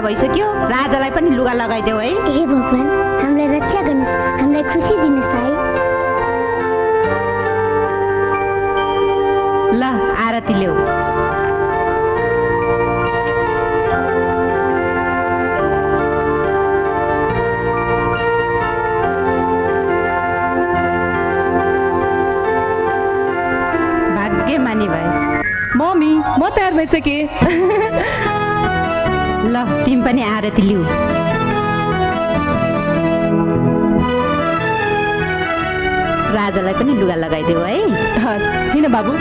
ढिला भइसक्यो। राजालाई पनि लुगा लगाइदेऊ है। हे भगवान् हामीलाई रक्षा गर्नुहोस्। हामीलाई खुसी दिनुहोस् है। ल आरती ल्याऊ। भएस मम्मी म तयार भइसकेँ। ल तिमी पनि आरती लिऊ। राजालाई पनि लुगा लगाइदेऊ है। हस् किन बाबु?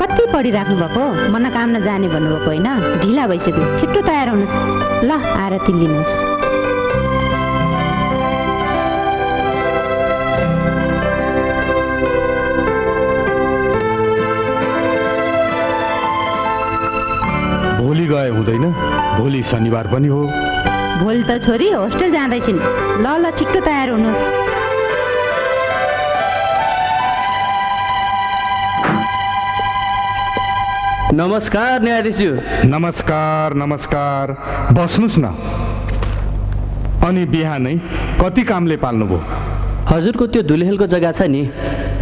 कति पढिराख्नु भएको? मनोकामना जाने भन्नुभएको होइन। ढिला भइसक्यो। छिट्टो तयार हुनुहोस्। ल आरती लिनुहोस्। भोलि गए हुँदैन। भोलि शनिबार पनि हो। भोलि त छोरी होस्टेल जाँदैछिन्। ल ल छिट्टो तयार हुनुहोस्। नमस्कार न्यायाधीशज्यू। नमस्कार नमस्कार। बस्नुहोस् न। अनि बिहानै कति कामले पाल्नुभयो? हजुरको त्यो धुलेखेलको जग्गा छ नि।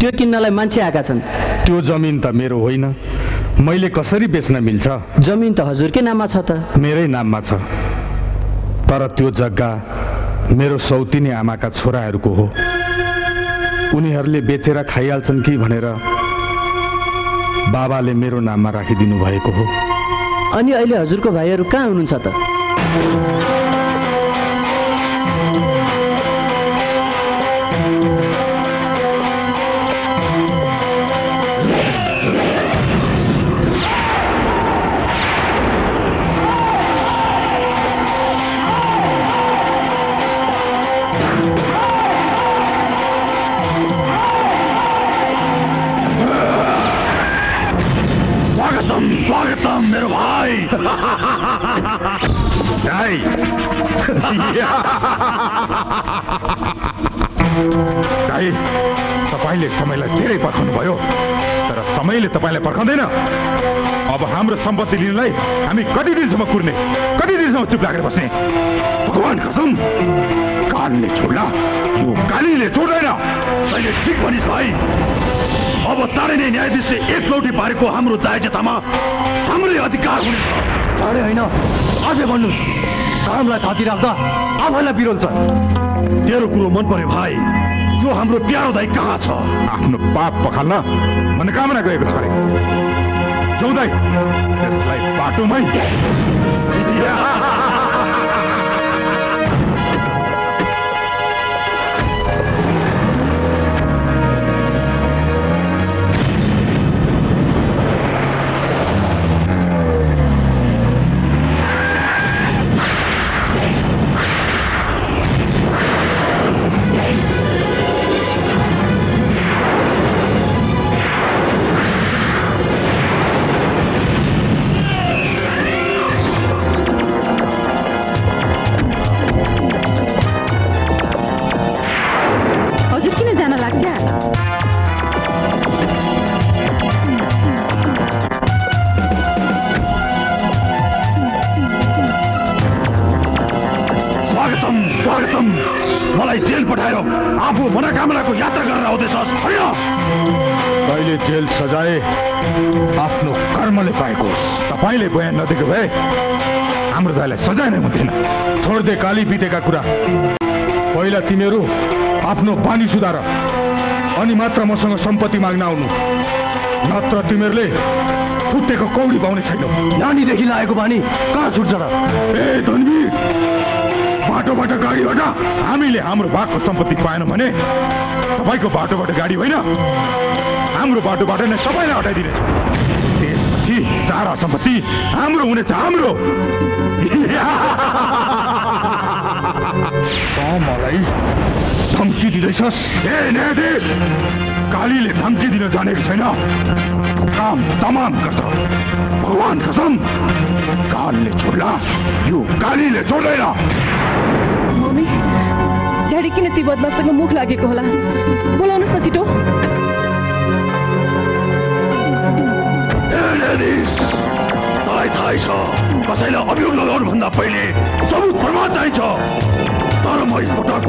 त्यो किन्नलाई मान्छे आएका छन्। त्यो जमिन त मेरो होइन। मैले कसरी बेच्न मिल्छ? जमिन त हजुरकै नाममा छ त। मेरै नाममा छ। तर त्यो जग्गा मेरो सौतिनी आमाका छोराहरूको हो। उनीहरूले बेचेर खाइहाल्छन् कि भनेर बाबाले मेरो नाममा राखिदिनु भएको हो। अनि अहिले हजुरको भाइहरू कहाँ हुनुहुन्छ त? तपाईँलाई पर्खाउँदैन। अब हाम्रो सम्पत्ति लिनलाई हामी कति दिनसम्म कुर्ने कति दिनसम्म चुप लागेर बस्ने? भगवान् कसम कानले छोड्ला यो गालीले छोड्दैन। तैँले ठिक भनिस् भाइ। अब चाँडै नै न्यायाधीशले एक लौटी पारेको हाम्रो जायजतामा हाम्रै अधिकार हुनेछ। चाँडै होइन अझै भन्नुहोस् कामलाई थाती राख्दा आफैलाई बिरोल्छ तेरो कुरो मन पर्यो भाइ। यो हाम्रो प्यारो दाई कहाँ छ? आफ्नो पाप पखाल्न मनोकामना गएको छ अरे जाउँ दाइ तपाईँले बयान नदिएको भए हाम्रो दाइलाई सजाय नै हुन्थेन छोड्दे काली पितेका कुरा। पहिला तिमीहरू आफ्नो बानी सुधार अनि मात्र मसँग सम्पत्ति माग्न आउनु। नत्र तिमीहरूले फुटेको कौडी पाउने छैनौ। नानीदेखि लागेको बानी कहाँ छुट्छ र? ए धनवीर! बाटोबाट गाडी हटा। हामीले हाम्रो भागको सम्पत्ति पाएनौँ भने तपाईँको बाटोबाट गाडी होइन। हाम्रो बाटोबाट नै सबैलाई हटाइदिनेछ। त्यसपछि सारा सम्पत्ति हाम्रो हुनेछ हाम्रो मलाई धम्की दिँदैछस्। ए न्यायाधीश कालीले धम्की दिन जानेको छैन। काम तमाम गर्छ भगवान कसम कालले छोड्ला यो कालीले छोड्दैन। मम्मी ड्याडी किन ती बदमासँग मुख लागेको होला? बोलाउनुहोस् न छिटो। तँलाई थाहै छ कसैलाई अभियोग लगाउनुभन्दा पहिले सबुत प्रमाण चाहिन्छ तर म यसपटक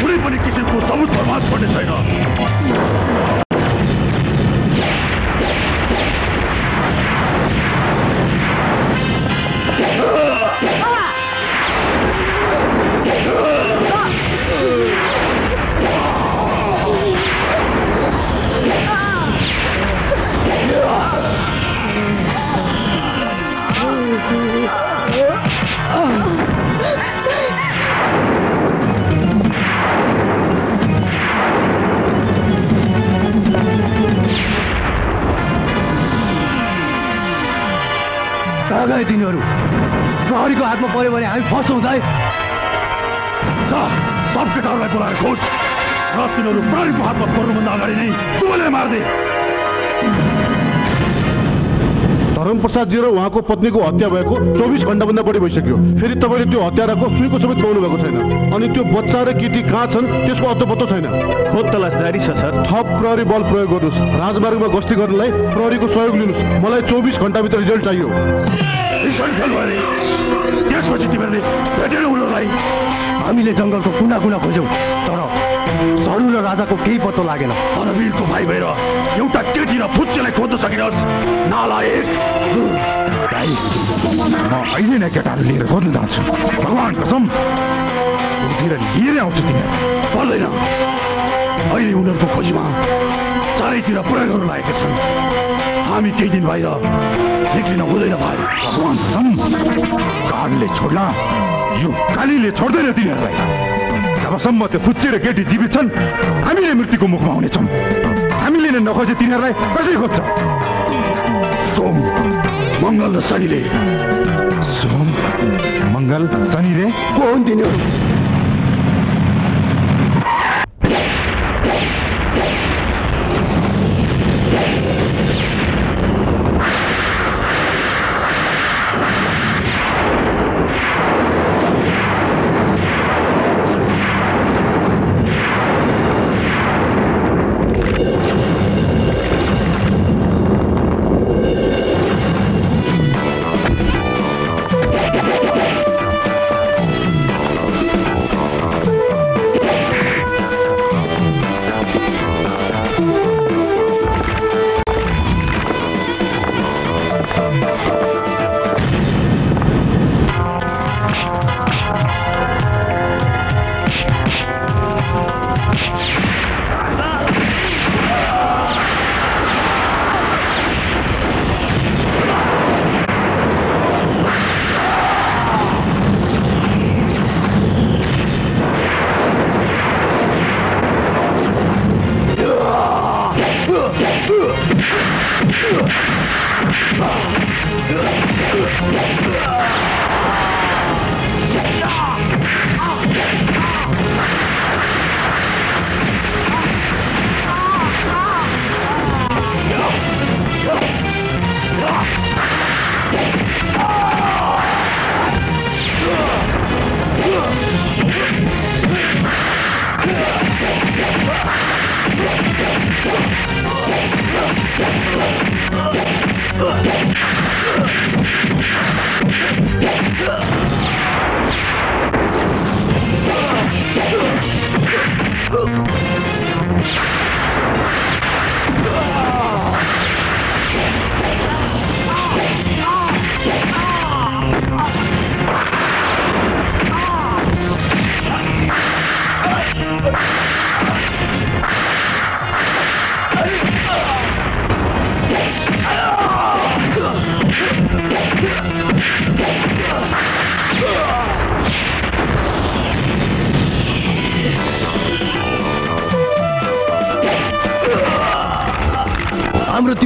कुनै पनि किसिमको सबुत प्रमाण छोड्ने छैन गए तिनीहरू प्रहरीको हातमा पर्यो भने हामी फस्छौँ दाइ। जा सब केटाहरूलाई बोलाएर खोज। र तिनीहरू प्राणीको हातमा पर्नुभन्दा अगाडि नै तुमले मार्दे धर्मप्रसादजी र उहाँको पत्नीको हत्या भएको चौबिस घन्टाभन्दा बढी भइसक्यो। फेरि तपाईँले त्यो हत्याराको सुईको समेत पाउनु भएको छैन। अनि त्यो बच्चा र केटी कहाँ छन् त्यसको अत्तो पत्तो छैन। खोज तलास जारी छ सर। थप प्रहरी बल प्रयोग गर्नुहोस्। राजमार्गमा गस्ती गर्नलाई प्रहरीको सहयोग लिनुहोस्। मलाई चौबिस घन्टाभित्र रिजल्ट चाहियो। त्यसपछि तिमीहरूले उनीहरूलाई हामीले जङ्गलको कुना कुना खोज्यौँ तर सरू र राजाको केही पत्तो लागेन धनवीरको भाइ भएर एउटा केटी र फुच्चेलाई खोज्न सकिनस् नालायक भाइ म अहिले नै केटाहरू लिएर खोज्न जान्छु भगवान कसम लिएर आउँछु तिमीहरू पर्दैन अहिले उनीहरूको खोजीमा चारैतिर प्रयोगहरू लागेका छन् हामी केही दिन बाहिर निक्लिन हुँदैन भाइ। भगवान कालले छोड्ला। यो कालीले छोड्दैन तिनीहरूलाई। जबसम्म त्यो फुच्चे र केटी जीवित छन् हामीले मृत्युको मुखमा हुनेछौँ हामीले नै नखोजे तिनीहरूलाई कसरी खोज्छ? सोम मङ्गल र शनिले। सोम मङ्गल शनिले को हुन् तिनीहरू?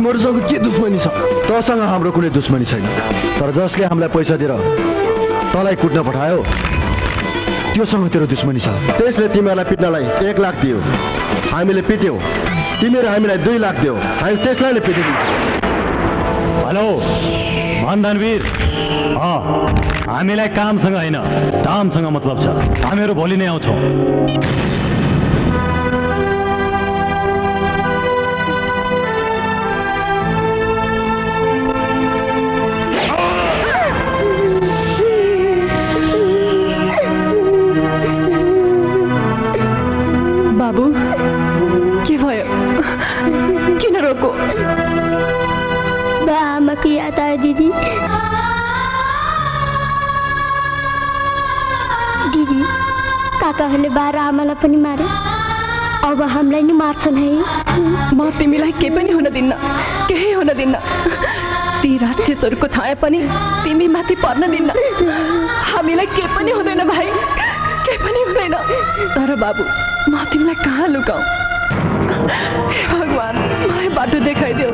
हाम्रो तिमीहरूसँग के दुश्मनी छ? तँसँग हाम्रो कुनै दुश्मनी छैन। तर जसले हामीलाई पैसा दिएर तँलाई कुट्न पठायो त्योसँग तेरो दुश्मनी छ। त्यसले तिमीहरूलाई पिट्नलाई एक लाख दियो। हामीले पिट्यौँ। तिमीहरू हामीलाई दुई लाख दियो। हामी त्यसलाई नै पिटिदिन्छौँ हेलो धनवीर हामीलाई कामसँग होइन दामसँग मतलब छ। हामीहरू भोलि नै आउँछौँ। काकाहरूले बाह्र आमालाई पनि मारे। अब हामीलाई नि मार्छन् है म तिमीलाई केही पनि हुन दिन्न केही हुन दिन्न। ती राक्षसहरूको छाया पनि तिमी माथि पर्न दिन्न। हामीलाई केही पनि हुँदैन भाइ केही पनि हुँदैन। तर बाबु म तिमीलाई कहाँ लुकाऊ भगवान् मलाई बाटो देखाइदेऊ।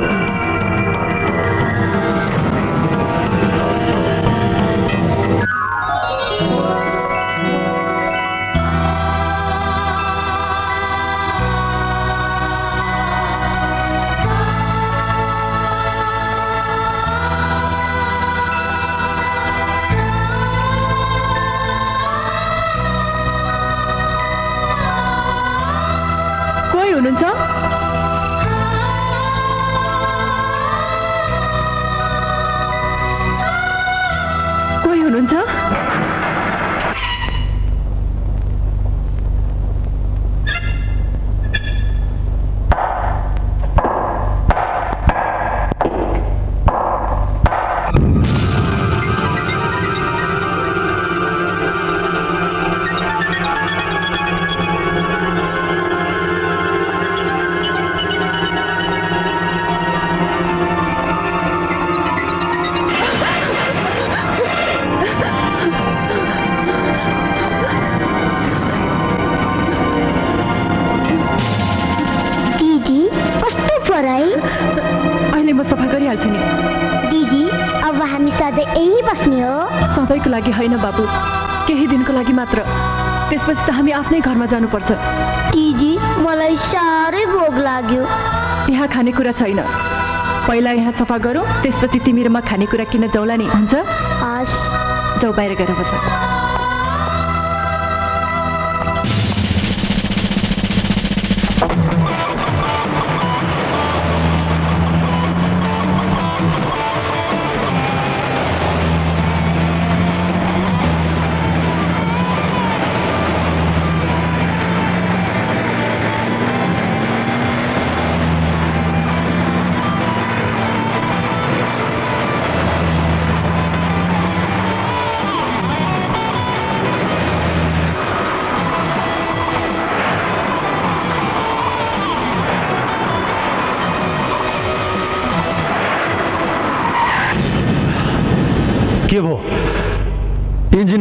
घरमा जानुपर्छ। दिदी मलाई साह्रै भोग लाग्यो। यहाँ खानेकुरा छैन। पहिला यहाँ सफा गरौँ त्यसपछि तिमी र म खानेकुरा किन जाउँला नि। हुन्छ? जाउ बाहिर गएर बस।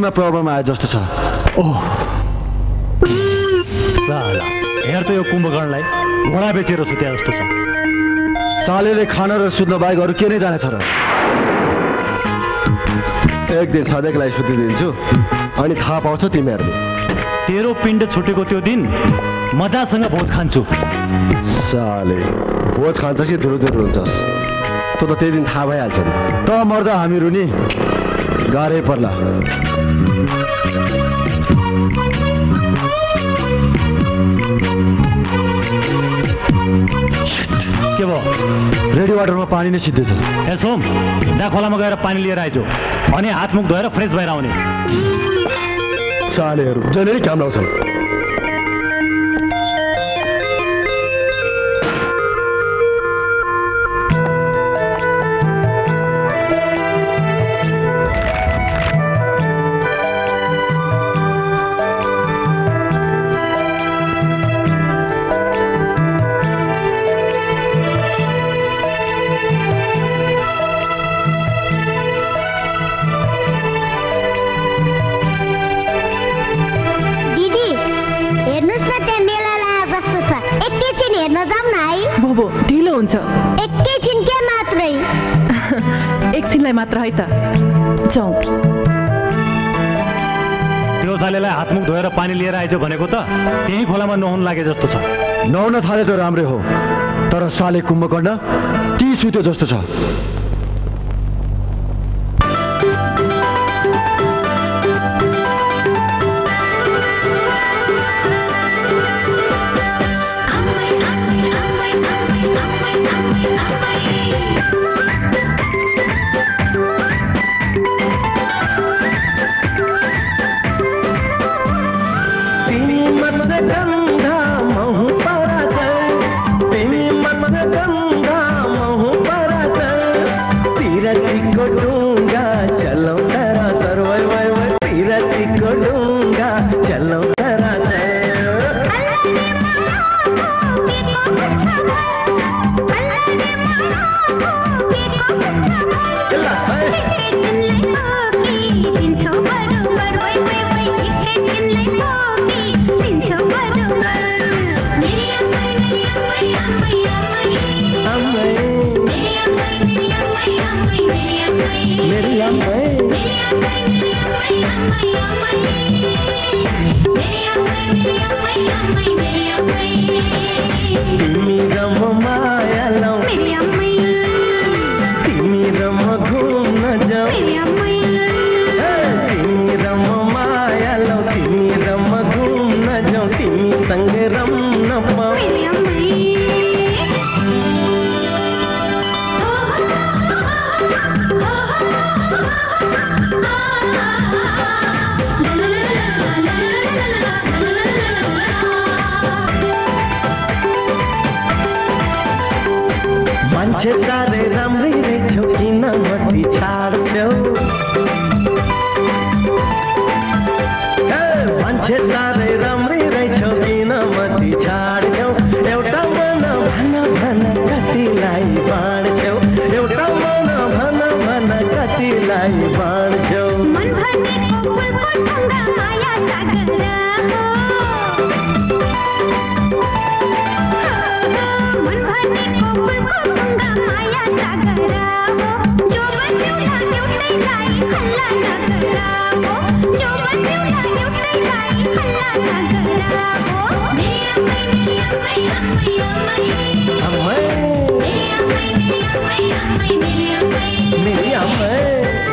इन्जिनमा प्रब्लम आयो जस्तो छ ओह हेर त यो कुम्भकर्णलाई घोडा बेचेर सुत्या जस्तो छ सालेले खान र सुत्न बाहेक अरू के नै जानेछ र एक दिन सधैँको लागि सुतिदिन्छु अनि थाहा पाउँछ तिमीहरूले तेरो पिण्ड छुटेको त्यो दिन मजासँग भोज खान्छु साले भोज खान्छ कि धुरु धुरु हुन्छस् तँ त त्यही दिन थाहा भइहाल्छ नि त मर्दा हामीहरू नि गाह्रै पर्ला के भयो? रेडी वाटरमा पानी नै सिद्धेछ ए सोम जा खोलामा गएर पानी लिएर आइजो। अनि हातमुख धोएर फ्रेस भएर आउने। सालेहरू जहिले काम लाउँछन् नै एकछिनलाई मात्र है त। त्यो जालेलाई हातमुख धोएर पानी लिएर आइज भनेको त त्यही खोलामा नुहाउन लागे जस्तो छ। नुहाउन थाले त राम्रै हो तर साले कुम्भकर्ण ती सुत्यो जस्तो छ। मेरी अम्मा।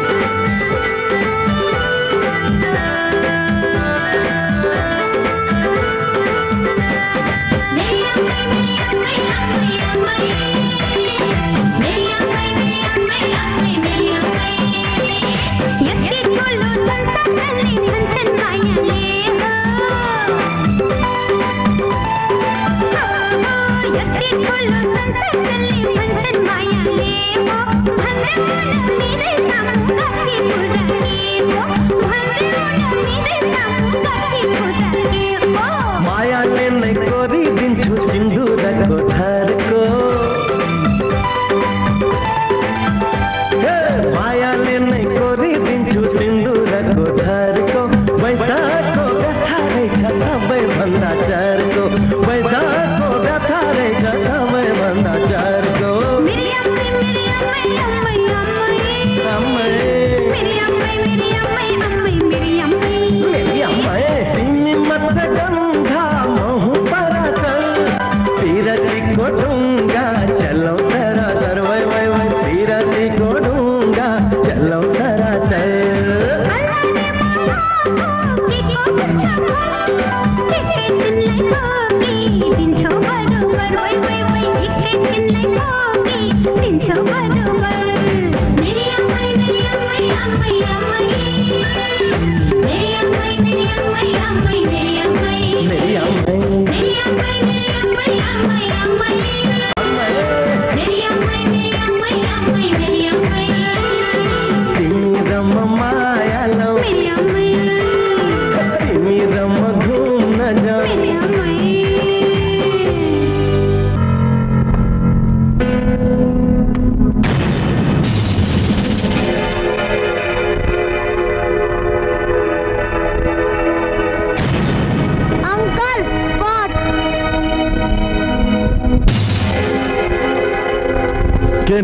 ना चाहे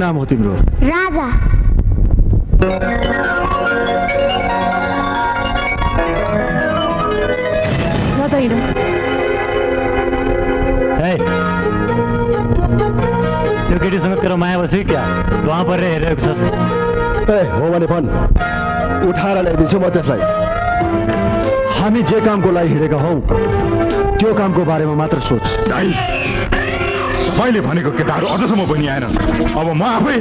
नाम हो तिम्रो। राजा। त्यो केटीसँग तेरो माया बस्यो क्या? वहाँ परेर हेरेको छ ए हो भने फोन उठाएर ल्याइदिन्छु म त्यसलाई। हामी जे कामको लागि हिँडेका हौ त्यो कामको बारेमा मात्र सोच। तपाईँले भनेको केटाहरू अझसम्म पनि आएनन्। अब म आफै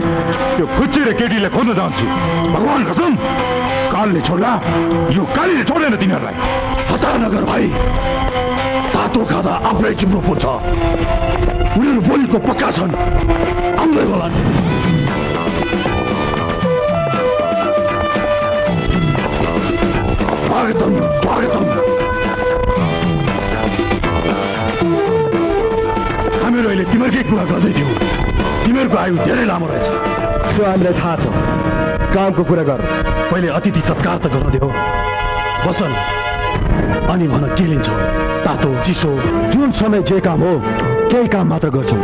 त्यो खुच्ची र केटीले खोज्न जान्छु। भगवान् कसम कालले छोड्ला यो कालीले छोडेन तिनीहरूलाई। हतार नगर भाइ तातो खाँदा आफै चिम्रो पुग्छ। उनीहरू बोलीको पक्का छन्। आउँदै होलान् स्वागतम स्वागतम। तिमीहरूकै कुरा गर्दै थियौँ तिमीहरूको आयु धेरै लामो रहेछ। त्यो हामीलाई थाहा छ। कामको कुरा गर। पहिले अतिथि सत्कार त गर्न दियो। बसन अनि भन के लिन्छौ। तातो चिसो जुन समय जे काम हो त्यही काम मात्र गर्छौँ।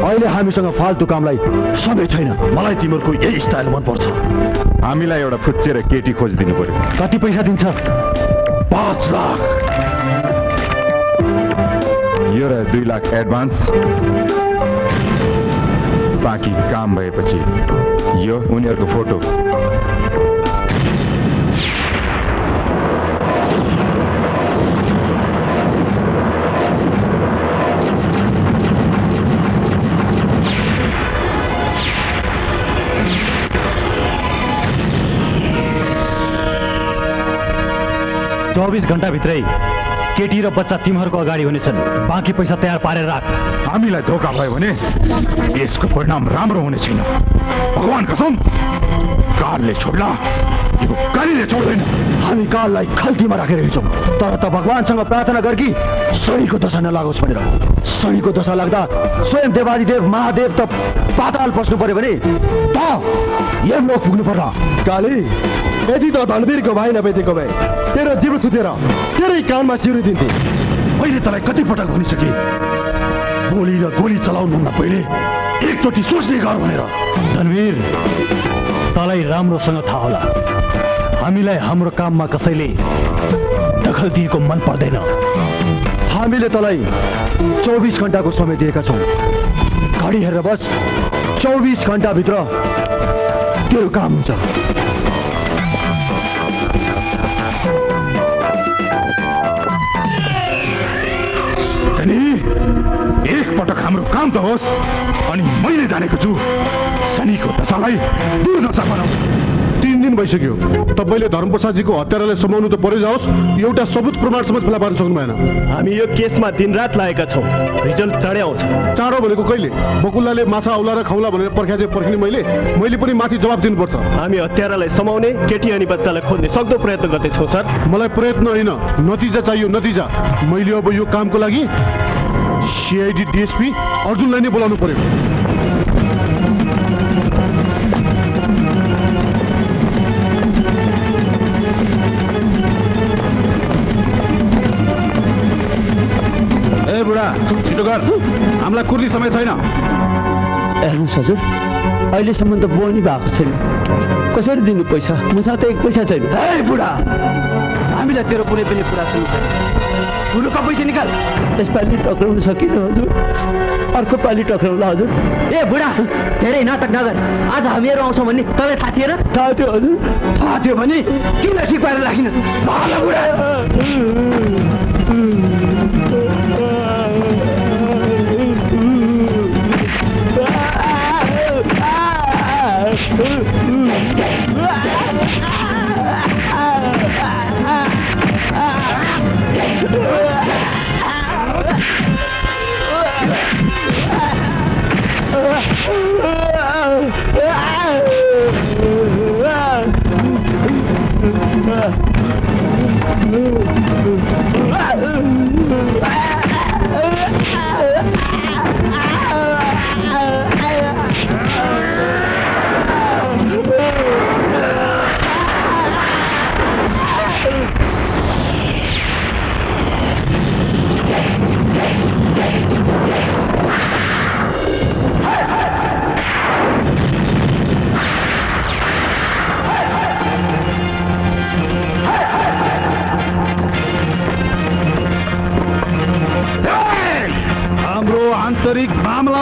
अहिले हामीसँग फाल्तु कामलाई समय छैन। मलाई तिमीहरूको यही स्टाइल मनपर्छ। हामीलाई एउटा फुच्चे र केटी खोजिदिनु पर्यो। कति पैसा दिन्छस्? पाँच लाख। यो र दुई लाख एडभान्स। बाँकी काम भएपछि यो उनीहरूको फ़ोटो। चौबिस घन्टाभित्रै केटी र बच्चा तिमीहरूको अगाडि हुनेछन्। बाँकी पैसा तयार पारेर राख। हामीलाई धोका भयो भने यसको परिणाम राम्रो हुने छैन। भगवान् कसम कालले छोड्ला यो छोड्दैन। हामी काललाई खल्तीमा राखेर हिँड्छौँ। तर त भगवान्सँग प्रार्थना गर शनिको दशा नलागोस् भनेर। शनिको दशा लाग्दा स्वयं देवादिदेव महादेव त पाताल पस्नु पर्यो भने त यमलोक पुग्नु पर्ला। काली यदि त धनवीरको भाइ नभइदिएको भए तेरो जिउ थुतेर तेरै कानमा सिउरी दिन्थे। मैले तँलाई कति पटक भनिसके। गोली र गोली चलाउनुभन्दा पहिले एकचोटि सोच्ने गर भनेर। धनवीर तँलाई राम्रोसँग थाहा होला। हामीलाई हाम्रो काममा कसैले दखल दिएको मन पर्दैन। हामीले तँलाई चौबिस घन्टाको समय दिएका छौँ। घडी हेरेर बस चौबिस घन्टाभित्र तेरो काम हुन्छ। शनि एक पटक हाम्रो काम त होस् अनि मैले जानेको छु शनिको दशालाई दूर दशा बनाऊ दिन भइसक्यो। तपाईँले धर्मप्रसादजीको हत्यारालाई समाउनु त परै जाओस् एउटा सबुत प्रमाण समेत फेला पार्न सक्नु भएन। हामी यो केसमा दिनरात लागेका छौँ। रिजल्ट चाँडै आउँछ। चाँडो भनेको कहिले? बकुल्लाले माछा आउला र खाउला भनेर पर्ख्या चाहिँ पर्खिने मैले मैले पनि माथि जवाब दिनुपर्छ। हामी हत्यारालाई समाउने केटी अनि बच्चालाई खोज्ने सक्दो प्रयत्न गर्दैछौँ सर। मलाई प्रयत्न होइन। नतिजा चाहियो नतिजा। मैले अब यो कामको लागि सिआइडी डिएसपी अर्जुनलाई नै बोलाउनु पर्यो। गर हामीलाई कुर्ने समय छैन। हेर्नुहोस् हजुर अहिलेसम्म त बोल्नै भएको छैन। कसरी दिनु पैसा? मसँग त एक पैसा छैन बुढा! हामीलाई तेरो कुनै पनि कुरा सुन्छ गुरुको पैसा निकाल। यसपालि टक्राउन सकिनँ हजुर। अर्को पालि टक्राउला हजुर। ए बुढा! धेरै नाटक नगर। आज हामीहरू आउँछौँ भन्ने तँलाई थाहा थिएन थाहा थियो हजुर। थाहा थियो भने किन ठिक पारेर राखिनुहोस् Ah!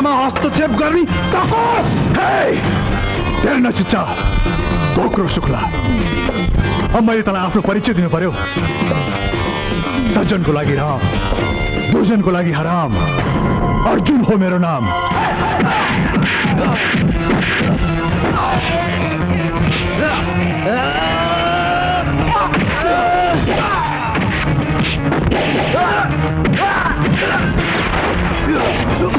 मामलामा हस्तक्षेप गर्ने तकोस तेरो नचिच्चा गोक्रो शुक्ला अब मैले तँलाई आफ्नो परिचय दिनु पर्यो सज्जनको लागि राम दुर्जनको लागि हराम अर्जुन हो मेरो नाम जयनेपाल साहब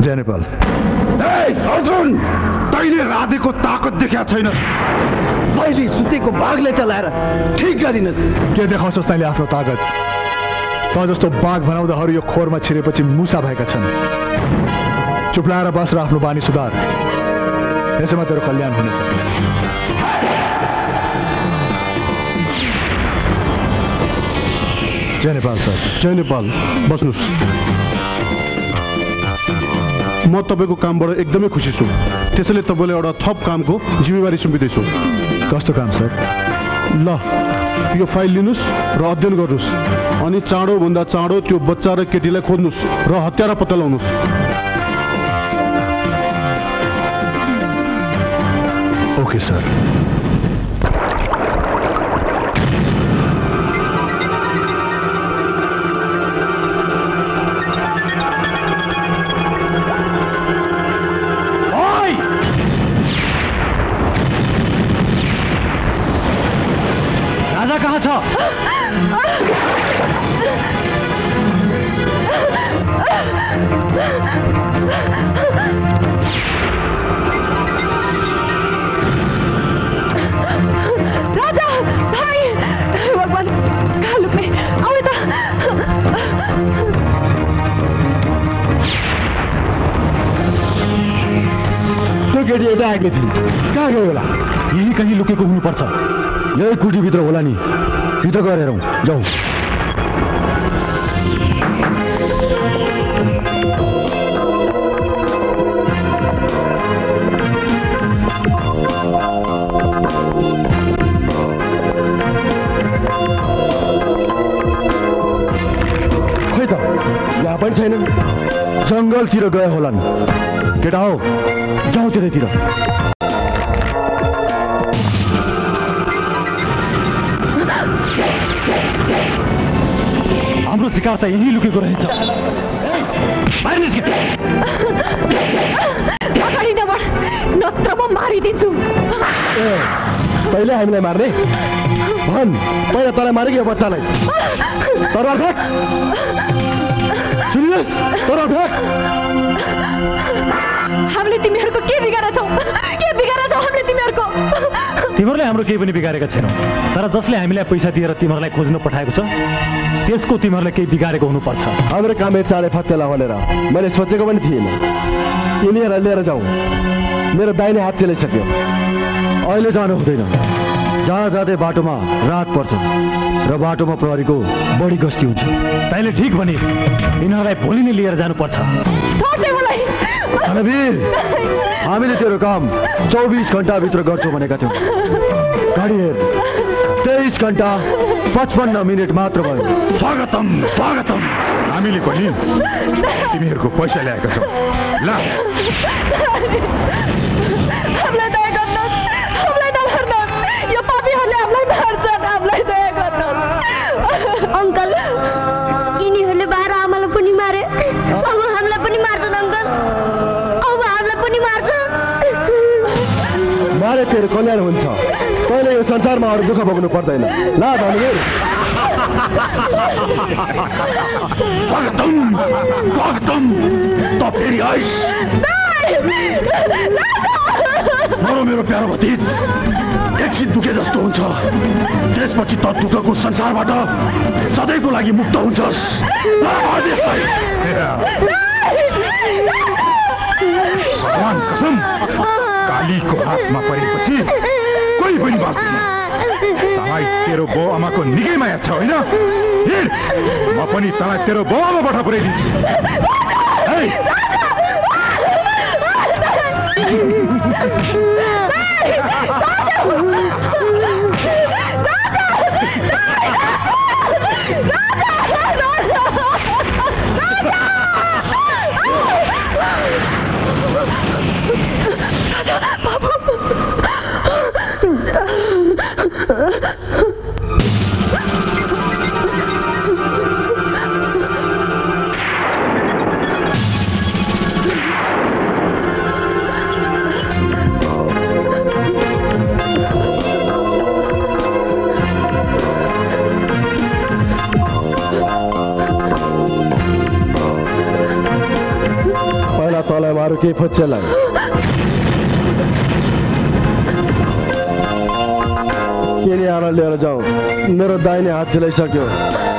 जयनेपाल अर्जुन तैँले राधेको ताकत देखा छैनस् अहिले सुतेको बाघले चलाएर ठिक गरिनुहोस् के देखाउँछस् तैँले आफ्नो तागत त जस्तो बाघ बनाउँदाहरू यो खोरमा छिरेपछि मुसा भएका छन् चुप्लाएर बस र आफ्नो बानी सुधार यसैमा तेरो कल्याण हुनेछ जय नेपाल सर जय नेपाल बस्नुहोस् म तपाईँको कामबाट एकदमै खुसी छु। त्यसैले तपाईँलाई एउटा थप कामको जिम्मेवारी सुम्पिँदैछु। कस्तो काम सर? ल यो फाइल लिनुहोस् र अध्ययन गर्नुहोस्। अनि चाँडोभन्दा चाँडो त्यो बच्चा र केटीलाई खोज्नुहोस् र हत्यारा पत्ता लगाउनुहोस्। Okay sir. केटी यता आएको थिए कहाँ गयो होला? यही कहीँ लुकेको हुनुपर्छ। यही कुटीभित्र होला नि। कि त गरेर जाउँ। खोइ त यहाँ पनि छैन जङ्गलतिर गए होलान्। केटा हो? जाउँ त्यतैतिर हाम्रो शिकार त यहीँ लुकेको रहेछ। नत्र म मारिदिन्छु। ए तैँले हामीलाई मार्ने? भन् पहिला तँलाई मारे कि यो बच्चालाई। तरवार फ्याँक सुन्नुहोस् तरवार फ्याँक हामीले तिमीहरूको के बिगारेछौ के बिगारेछौ हामीले तिमीहरूको? तिमीहरूले हाम्रो केही पनि बिगारेका छैनौ। तर जसले हामीलाई पैसा दिएर तिमीहरूलाई खोज्न पठाएको छ त्यसको तिमीहरूले केही बिगारेको हुनुपर्छ। हाम्रो कामे चाँडै फत्तेला भनेर मैले सोचेको पनि थिइनँ यिनीहरूलाई लिएर जाउँ। मेरो दाहिने हात चलाइसक्यो। अहिले जानु हुँदैन। जहाँ जाँदै बाटोमा रात पर्छ। र बाटोमा प्रहरीको बढी गस्ती हुन्छ। तैँले ठिक भनिस् यिनीहरूलाई भोलि नै लिएर जानुपर्छ। छोड्दे मलाई। रणवीर हामीले तेरो काम चौबिस घन्टाभित्र गर्छौँ भनेका थियौँ। गाडी हेर। तेइस घन्टा पचपन्न मिनट मात्र भयो। स्वागतम स्वागतम। हामीले पनि तिमीहरूको पैसा ल्याएका छौँ। ल हामीलाई दया गर्नुहोस् हामीलाई नमार्नुहोस् यो पापीहरूले हामीलाई मार्छन् हामीलाई दया गर्नुहोस् अङ्कल यिनीहरूले बाह्र आमालाई पनि मारे। अब हामीलाई पनि मार्छन् अङ्कल अब हामीलाई पनि मार्छ मारे तेरो कल्याण हुन्छ। तैँले यो संसारमा अरू दुःख भोग्नु पर्दैन। ल धनुवीर स्वागतम स्वागतम त फेरि आइस। मरो मेरो प्यारो भतिज। एकछिन दुखे जस्तो हुन्छ। त्यसपछि त दुःखको संसारबाट सधैँको लागि मुक्त। भगवान् कसम कालीको हातमा परेपछि कोही पनि बाँच्दैन। तेरो बाउ आमाको निकै माया छ होइन? म पनि तँलाई तेरो बाउ आमाबाट पुऱ्याइदिन्छु। पहिला केही फोच्चेलाई किनी आएर लिएर जाउँ मेरो दाहिने हात सिलाइसक्यो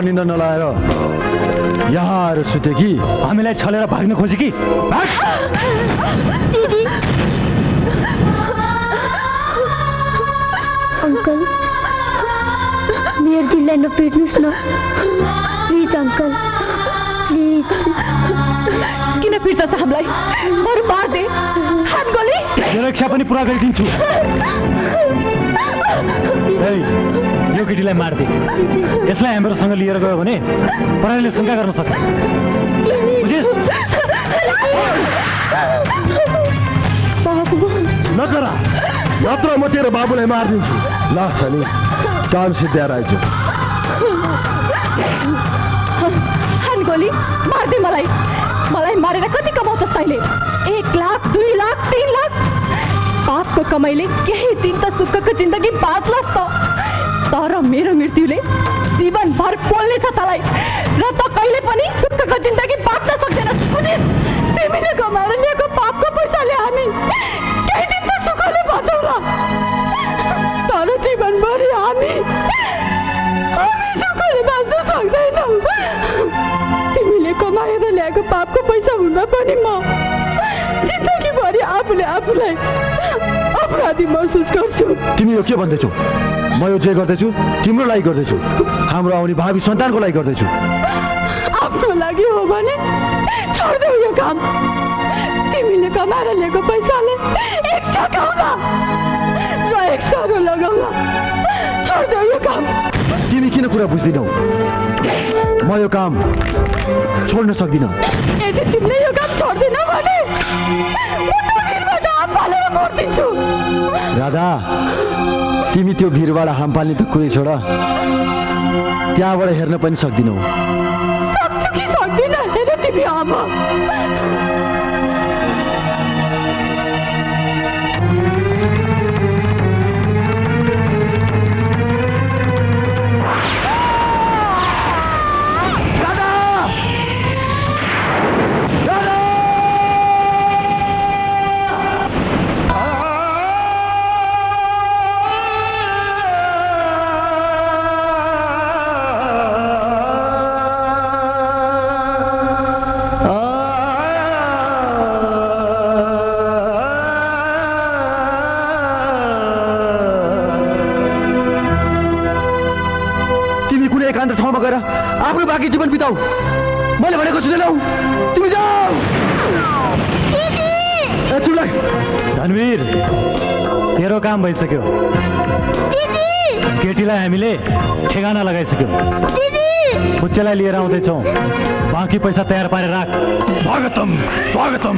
कोठामा निन्द नलाएर यहाँ आएर सुते कि हामीलाई छलेर भाग्न खोजे कि दिदी। अङ्कल मेरो दिललाई नपिट्नुहोस् न। Please uncle. प्लिज। किन पिर्छ हामीलाई? बरु मार्दे हात गोली। मेरो इच्छा पनि पुरा गरिदिन्छु। ए, यो केटीलाई मारिदिए। यसलाई हामीहरूसँग लिएर गयो भने पढाइले शङ्का गर्न सक्छ। बुझिस्? नकरा नत्र म तेरो बाबुलाई मारिदिन्छु। ल सनी काम सिद्ध्याएर आइज़ गोली मार्दे मलाई। मलाई मारेर कति कमाउँछस् तैँले? एक लाख दुई लाख तिन लाख? पापको कमाइले केही दिन त सुखको जिन्दगी बाँच्लास् त। तर मेरो मृत्युले जीवनभर पोल्नेछ तँलाई। र त कहिले पनि सुखको जिन्दगी बाँच्न सक्दैनस् बुझिस् तिमीले कमाएर ल्याएको पापको पैसाले हामी केही दिन त सुखले बचाउला तर जीवनभरि हामी हामी सुखले बाँच्न सक्दैनौँ। तिमीले कमाएर ल्याएको पापको पैसा हुँदा पनि म जिन्दगीभरि आफूले आफूलाई अपराधी महसुस गर्छु। तिमी यो के भन्दैछौ? म यो जे गर्दैछु तिम्रो लागि गर्दैछु। हाम्रो आउने भावी सन्तानको लागि गर्दैछु। आफ्नो लागि हो भने छोडिदेऊ यो काम। तिमीले कमाएर ल्याएको पैसाले एक छकाउला र एक सरो लगाउला। छोडिदेऊ यो काम। तिमी किन कुरा बुझ्दिनौ? म यो काम छोड्न सक्दिनँ। यदि तिमीले यो राधा तिमी त्यो भिरबाट हाम पाल्ने त कुरै छोड त्यहाँबाट हेर्न पनि सक्दिनौ। बाँकी जीवन बिताऊ मैले भनेको सुनेनौ तिमी जाऊ ए चुप लाग धनवीर तेरो काम भइसक्यो केटीलाई हामीले ठेगाना लगाइसक्यौँ बुच्चेलाई लिएर आउँदैछौँ बाँकी पैसा तयार पारेर राख। स्वागतम स्वागतम।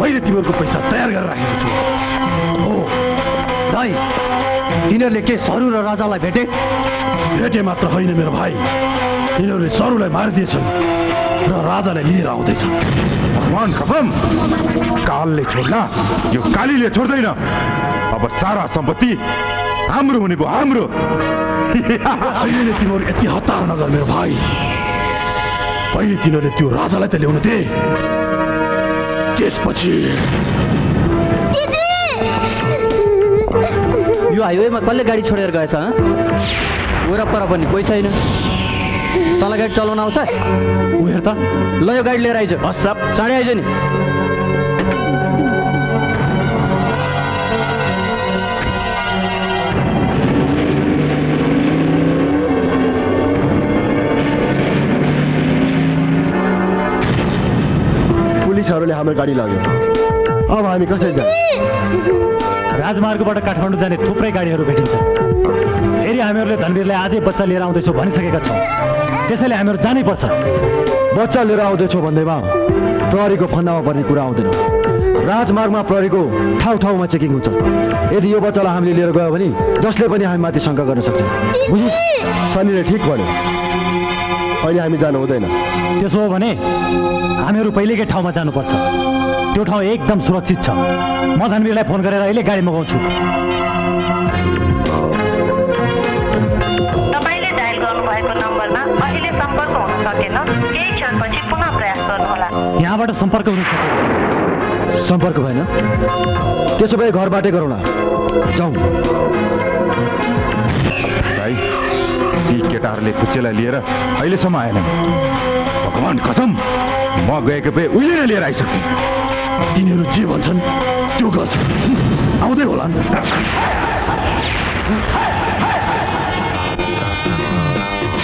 मैले तिमीहरूको पैसा तयार गरेर राखेको छु। हो। दाइ तिनीहरूले के सरू र राजालाई भेटे। भेटे मात्र होइन मेरो भाइ। तिनीहरूले सरूलाई मारिदिएछन् र राजालाई लिएर आउँदैछन्। भगवान कसम कालले छोड्ला यो कालीले छोड्दैन। अब सारा सम्पत्ति हाम्रो हुने भयो हाम्रो। अहिले तिमीहरू यति हतार नगर मेरो भाइ? पहिले तिनीहरूले त्यो राजालाई त ल्याउनु दे? त्यसपछि यो हाइवेमा कसले गाडी छोडेर गएछ हँ? वरपर पनि कोही छैन। तँलाई गाडी चलाउन आउँछ? उयो त। ल यो गाडी लिएर आइज। हस् सब चाँडै आइज नि। पुलिसहरूले हाम्रो गाडी लग्यो। अब हामी कसरी जाने राजमार्गबाट काठमाडौँ जाने थुप्रै गाडीहरू भेटिन्छ फेरि हामीहरूले धनवीरलाई आजै बच्चा लिएर आउँदैछौँ भनिसकेका छौँ। त्यसैले हामीहरू जानै पर्छ बच्चा लिएर आउँदैछौ भन्दैमा प्रहरीको फन्दामा पर्ने कुरा आउँदैन। राजमार्गमा प्रहरीको ठाउँ ठाउँमा चेकिङ हुन्छ। यदि यो बच्चालाई हामीले लिएर गयो भने जसले पनि हामी माथि शङ्का गर्न सक्छ। बुझिस् शनिले ठिक भन्यो। अहिले हामी जानु हुँदैन। त्यसो हो भने हामीहरू पहिलेकै ठाउँमा जानुपर्छ। त्यो ठाउँ एकदम सुरक्षित छ। म धनवीरलाई फोन गरेर अहिले गाडी मगाउँछु। सम्पर्क हुन सकेन। केही क्षणपछि पुनः प्रयास गर्नुहोला। यहाँबाट सम्पर्क हुन सक्यो सम्पर्क भएन। त्यसो भए घरबाटै गरौँ न। जाउँ। भाइ ती केटाहरूले कुचेलाई लिएर अहिलेसम्म आएनन्। भगवान कसम म गएको भए उहिले नै लिएर आइसकेँ तिनीहरू जे भन्छन् त्यो गर्छ आउँदै होला।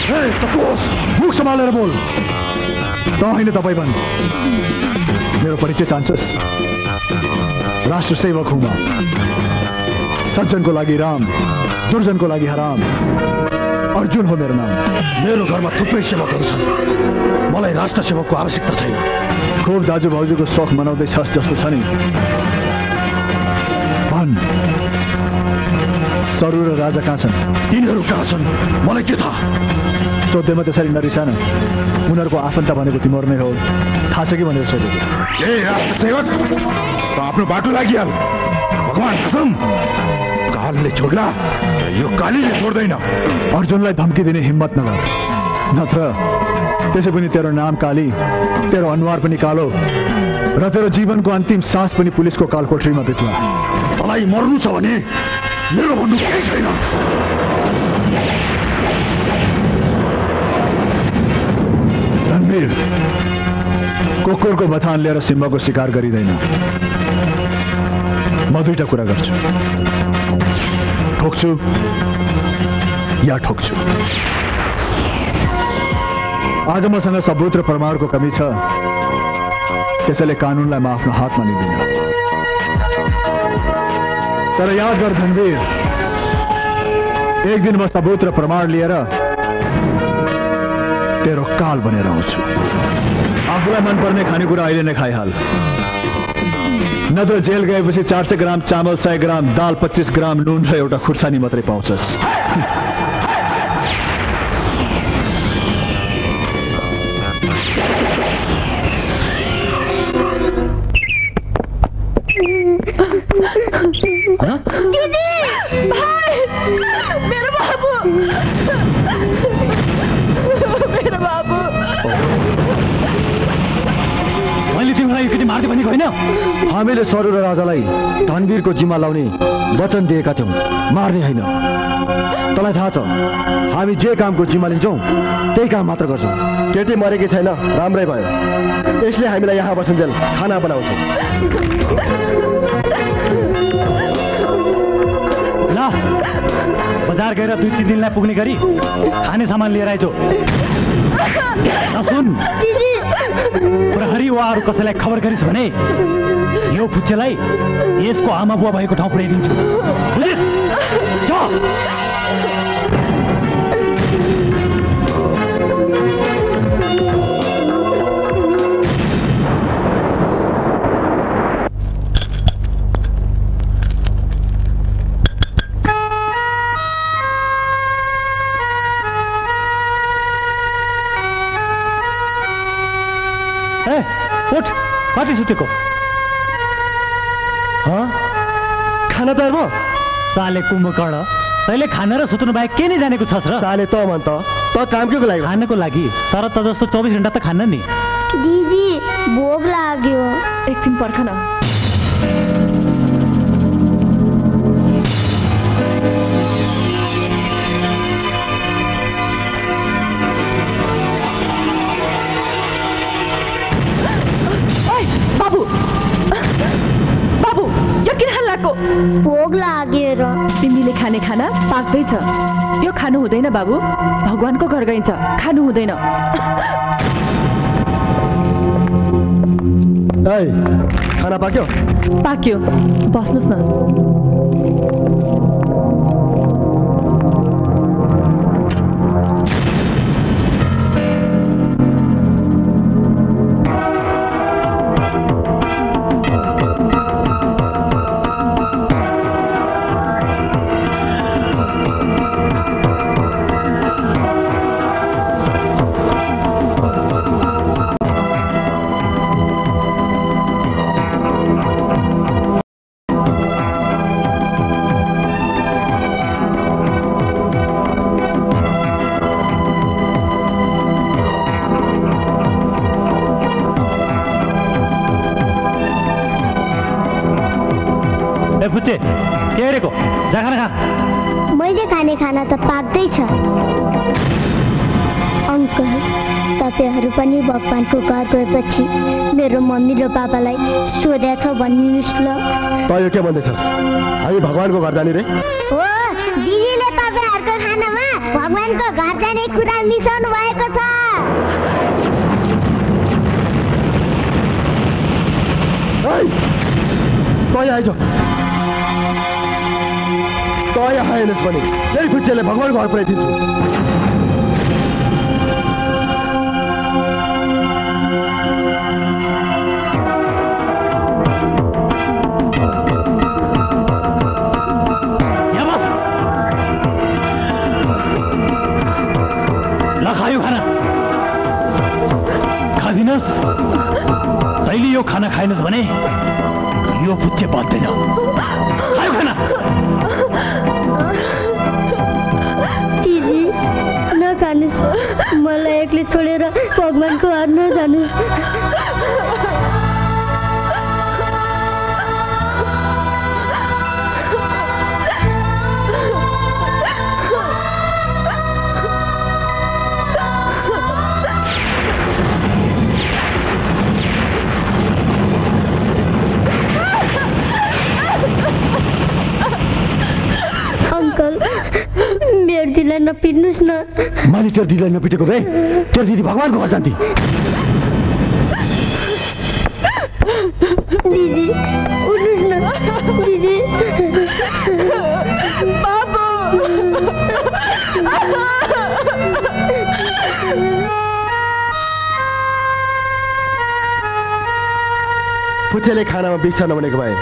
मुख सम्हालेर बोल। त होइन तपाईँ भन् मेरो परिचय चाहन्छस् राष्ट्र सेवक हुँ म। सज्जनको लागि राम दुर्जनको लागि हराम। अर्जुन हो मेरो नाम। मेरो घरमा थुप्रै सेवकहरू छन्। मलाई राष्ट्र सेवकको आवश्यकता छैन। खुब दाजु भाउजूको सोख मनाउँदैछस् जस्तो छ नि। सरू र राजा कहाँ छन्? तिनीहरू कहाँ छन्? मलाई के थाहा? सोध्दैमा त्यसरी नरिसान उनीहरूको आफन्त भनेको तिमीहरू नै हो। थाहा छ कि भनेर सोधेको ए सेवक। आफ्नो बाटो लागिहाल। भगवान कसम। कालले छोड्ला यो कालीले छोड्दैन। अर्जुनलाई धम्की दिने हिम्मत नगर। नत्र त्यसै पनि तेरो नाम काली तेरो अनुहार पनि कालो र तेरो जीवनको अन्तिम सास पनि पुलिसको कालकोठरीमा बित्ला। तँलाई मर्नु छ भने मेरो भन्नु केही छैन। रणवीर कुकुरको बथान लिएर सिंहको शिकार गरिँदैन। म दुईटा कुरा गर्छु। ठोक्छु या ठोक्छु। आज मसँग सबुत र प्रमाणको कमी छ। त्यसैले कानुनलाई म आफ्नो हातमा लिँदिनँ। तर याद गर धनवीर एक दिन म सबुत प्रमाण लिएर तेरो काल बनेर आउँछु आफूलाई मनपर्ने खानेकुरा अहिले नै खाइहाल नत्र जेल गएपछि चार सय ग्राम चामल सय ग्राम दाल पच्चिस ग्राम नुन र एउटा खुर्सानी मात्रै पाउँछस् मैले तिमीलाई एकचोटि मार्दै भनेको होइन? हामीले सरू र राजालाई धनवीरको जिम्मा लाउने वचन दिएका थियौँ। मार्ने होइन। तँलाई थाहा छ हामी जे कामको जिम्मा लिन्छौँ त्यही काम मात्र गर्छौँ। केटी मरेकी छैन राम्रै भयो। यसले हामीलाई यहाँ बसुन्जेल खाना बनाउँछ। बजार गएर दुई, तिन दिनलाई पुग्ने गरी खाने सामान लिएर आइजो। सुन। प्रहरी वाहरू कसैलाई खबर गरिस् भने यो फुच्चेलाई यसको आमा बुवा भएको ठाउँ पुर्याइदिन्छु सुतेको खाना तयार भयो साले कुम्भकर्ण तैँले खाना र सुत्नु बाहेक के नै जानेको छस् र? साले त मन त त काम के को लागि? खानको लागि? तर त जस्तो चौबिस घन्टा त खान्न नि। दिदी भोक लाग्यो। एकछिन पर्ख न पाक्दैछ यो खानु हुँदैन बाबु। भगवान्को घर गइन्छ। खानु हुँदैन। खाना पाक्यो? पाक्यो। बस्नुहोस् न। खाने त पाक्दैछ अङ्कल तपाईँहरू पनि भगवान्को घर गएपछि मेरो मम्मी र बाबालाई सोधेछ भनिदिनुहोस् ल। त यो के भन्दैछस्? हामी भगवान्को घर जाने रे। हो दिदीले तपाईँहरूको खानामा भगवान्को घर जाने कुरा मिसाउनु भएको छ त आइज। यहाँ बस। ल खायो खाना। खादिनस्। तैँले यो खाना खाएनस् भने यो फुच्चे बच्दैन खायो खाना। दिदी नखानुहोस्। मलाई एक्लै छोडेर भगवान्को घर नजानुहोस्। मैले तेरो दिदीलाई नपिटेको भए तेरो दिदी भगवान्को घर जान्थे दिदी उठ्नुहोस् न। दिदी। पुच्छेले खानामा बिर्स नबनेको भए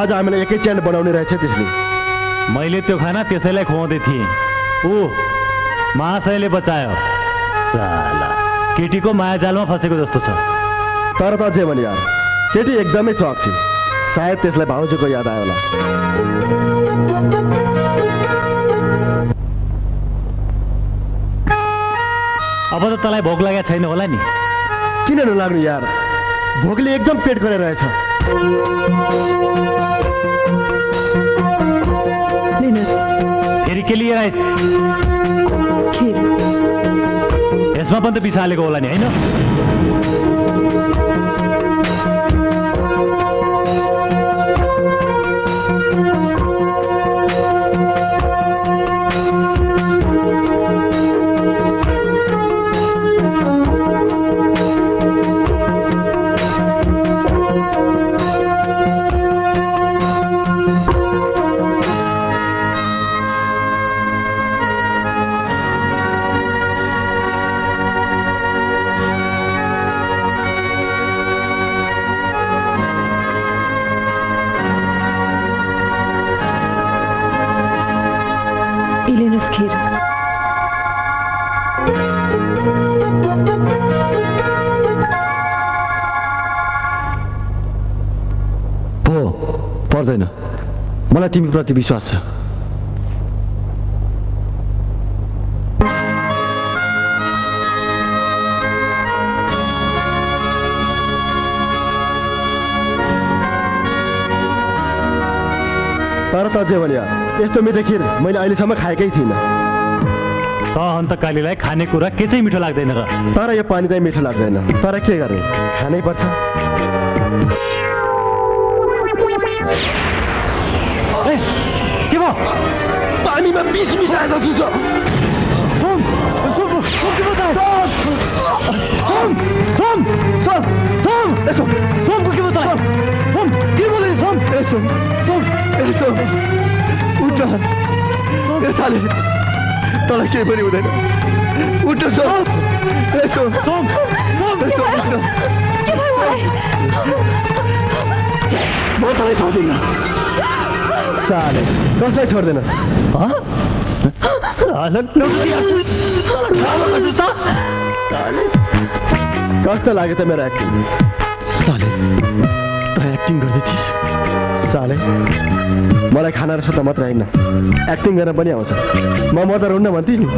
आज हामीलाई एकै च्यान्ड बनाउने रहेछ त्यसले। मैले त्यो खाना त्यसैलाई खुवाउँदै थिएँ। ऊ महाशयले बचायो। साला केटीको माया जालमा फसेको जस्तो छ। तर त अझै भने यार केटी एकदमै चक छ। सायद त्यसलाई भाउजूको याद आयो होला। अब त तँलाई भोक लागेको छैन होला नि। किन नलाग्नु यार? भोकले एकदम पेट गरेर रहेछ। के लिएर आइस खिर। यसमा पनि त पिसा हालेको होला नि होइन? तिमीप्रति विश्वास छ तर त अझै भने यस्तो मिठो खिर मैले अहिलेसम्म खाएकै थिइनँ। त अन्त कालीलाई खानेकुरा के चाहिँ मिठो लाग्दैन र? तर यो पानी चाहिँ मिठो लाग्दैन। तर के गर्ने? खानै पर्छ। के भयो पानीमा बिस मिसाएको छु सर सोम सोम सोम के बताए सोम सोम सोम सोम यसो सोमको के बताए सोम के बोले सोम यसो सोम यसो उठ यसले तँलाई केही पनि हुँदैन उठ सो यसो सोम सोम यसो उठ म तँलाई छोड्दिनँ साले कसलाई छोड्दैनस्? कस्तो लाग्यो त मेरो एक्टिङ साले त एक्टिङ गर्दै थिइस् साले मलाई खाना र सुत्दा मात्र होइन। एक्टिङ गर्न पनि आउँछ। म मर्दा रुन्न भन्थिस् नि।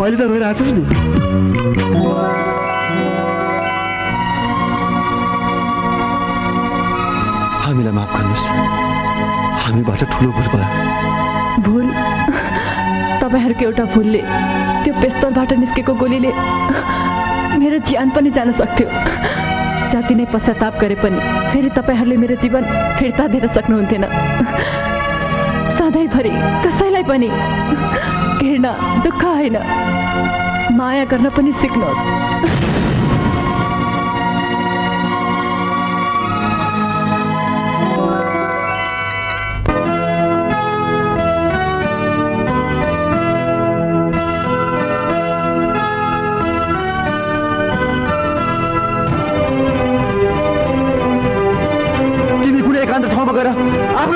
अहिले त रोइरहेको छस् नि। हामीलाई माफ गर्नुहोस्। हामीबाट ठुलो भुल भयो भुल तपाईँहरूको एउटा भुलले त्यो पेस्तलबाट निस्केको गोलीले मेरो ज्यान पनि जान सक्थ्यो जति नै पश्चाताप गरे पनि फेरि तपाईँहरूले मेरो जीवन फिर्ता दिन सक्नुहुन्थेन सधैँभरि कसैलाई पनि घृणा दुःख होइन माया गर्न पनि सिक्नुहोस्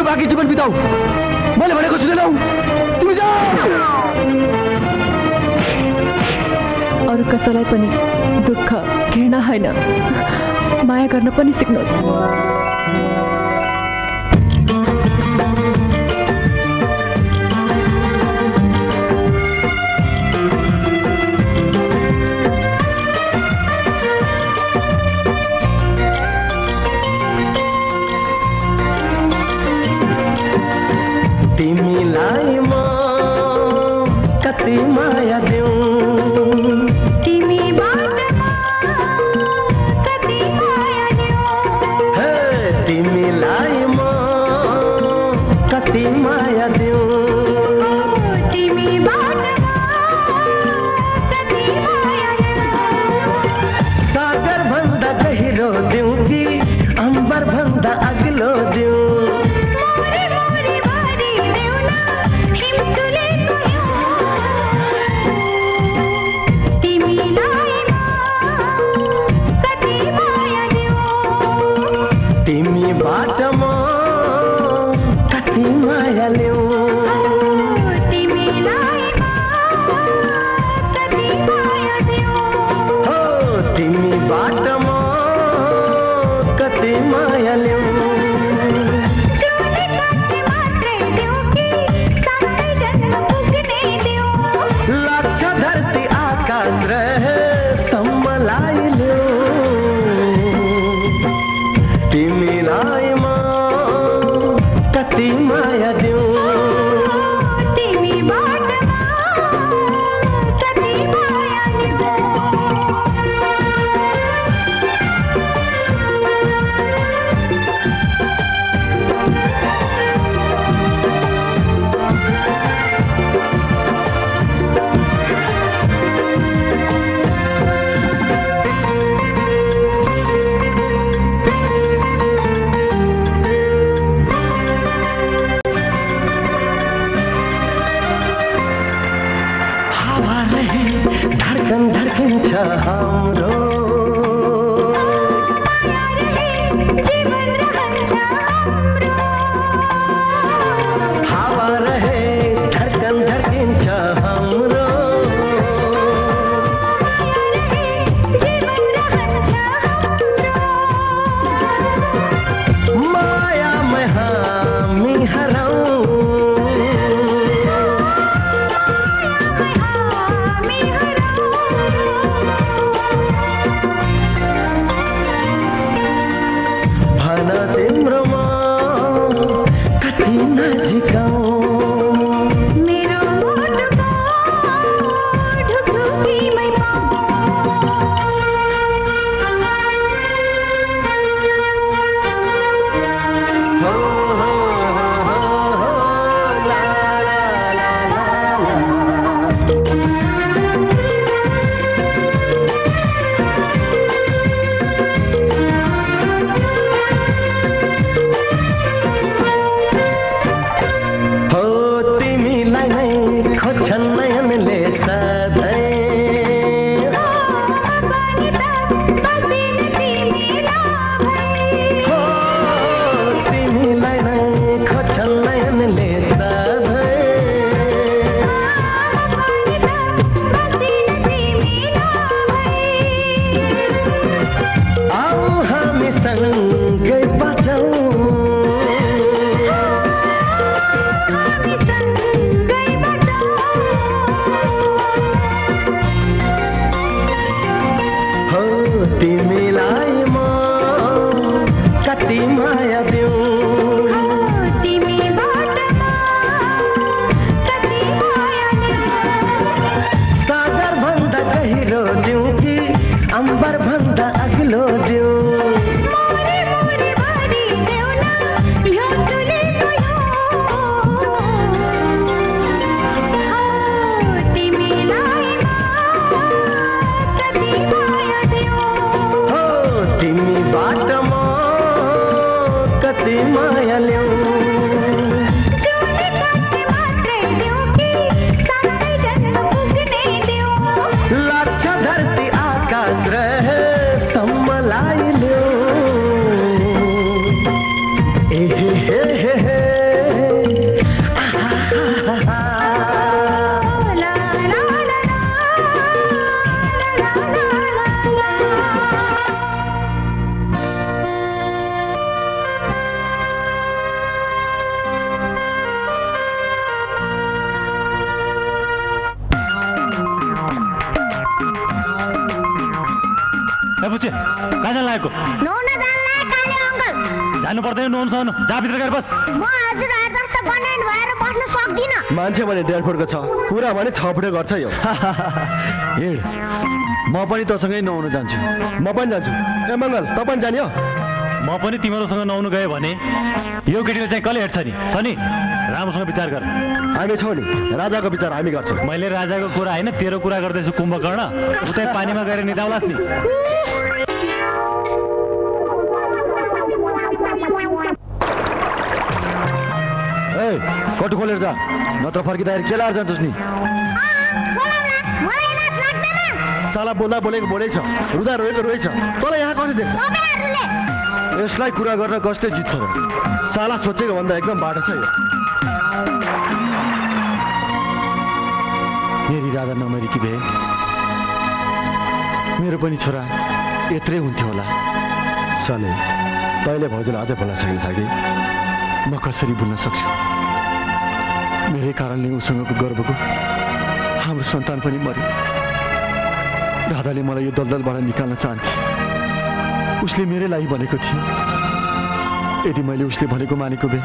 बाँकी जीवन बिताऊ। मैले भनेको सुनेनौ। तिमी अरू कसैलाई पनि दुःख घृणा होइन। माया गर्न पनि सिक्नुहोस्। गर्छ यो। हिँड। म पनि तसँगै नुहाउनु जान्छु। म पनि जान्छु। ए मङ्गल त पनि जाने हो। म पनि तिमीहरूसँग नुहाउनु गएँ भने यो केटीले चाहिँ कसले हेर्छ नि? सनी राम्रोसँग विचार गर। हामी छौँ नि। राजाको विचार हामी गर्छौँ। मैले राजाको कुरा होइन तेरो कुरा गर्दैछु कुम्भकर्ण। उतै पानीमा गएर निदाउलास् नि। ए कटु खोलेर जा। नत्र फर्किँदाखेरि के लाएर जान्छस् नि। साला बोल्दा बोलेको बोलै छ रुदा रोएको रोइ छ तँलाई यहाँ कसले देख्छ? यसलाई कुरा गर्न कस्तै जित्छ र? साला सोचेको भन्दा एकदम बाटो छ यो। मेरी राधा नमरेकी भए मेरो पनि छोरा यत्रै हुन्थ्यो होला। सने तैँले भाउजूलाई अझै बोल्न सकिन्छ कि? म कसरी भुल्न सक्छु? मेरै कारणले उसँगको गर्वको हाम्रो सन्तान पनि मर्यो राधाले मलाई यो दलदलबाट निकाल्न चाहन्थे। उसले मेरै लागि भनेको थियो। यदि मैले उसले भनेको मानेको भए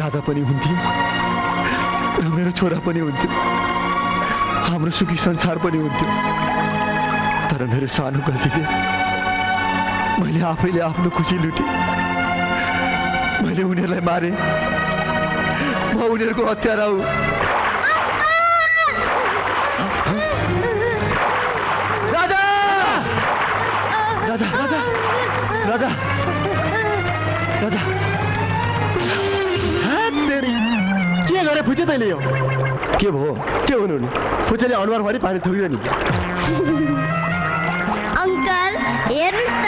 राधा पनि हुन्थ्यो र मेरो छोरा पनि हुन्थ्यो। हाम्रो सुखी संसार पनि हुन्थ्यो। तर मेरो सानो गल्तीले मैले आफैले आफ्नो खुसी लुटेँ। मैले उनीहरूलाई मारेँ। म उनीहरूको हत्यारा हुँ। राजा। राजा। तेरी? के गरे फुचे तैँले यो के भयो के हुनु नि? फुचेले अनुहारभरि पानी थुक्यो नि। अङ्कल हेर्नुहोस् त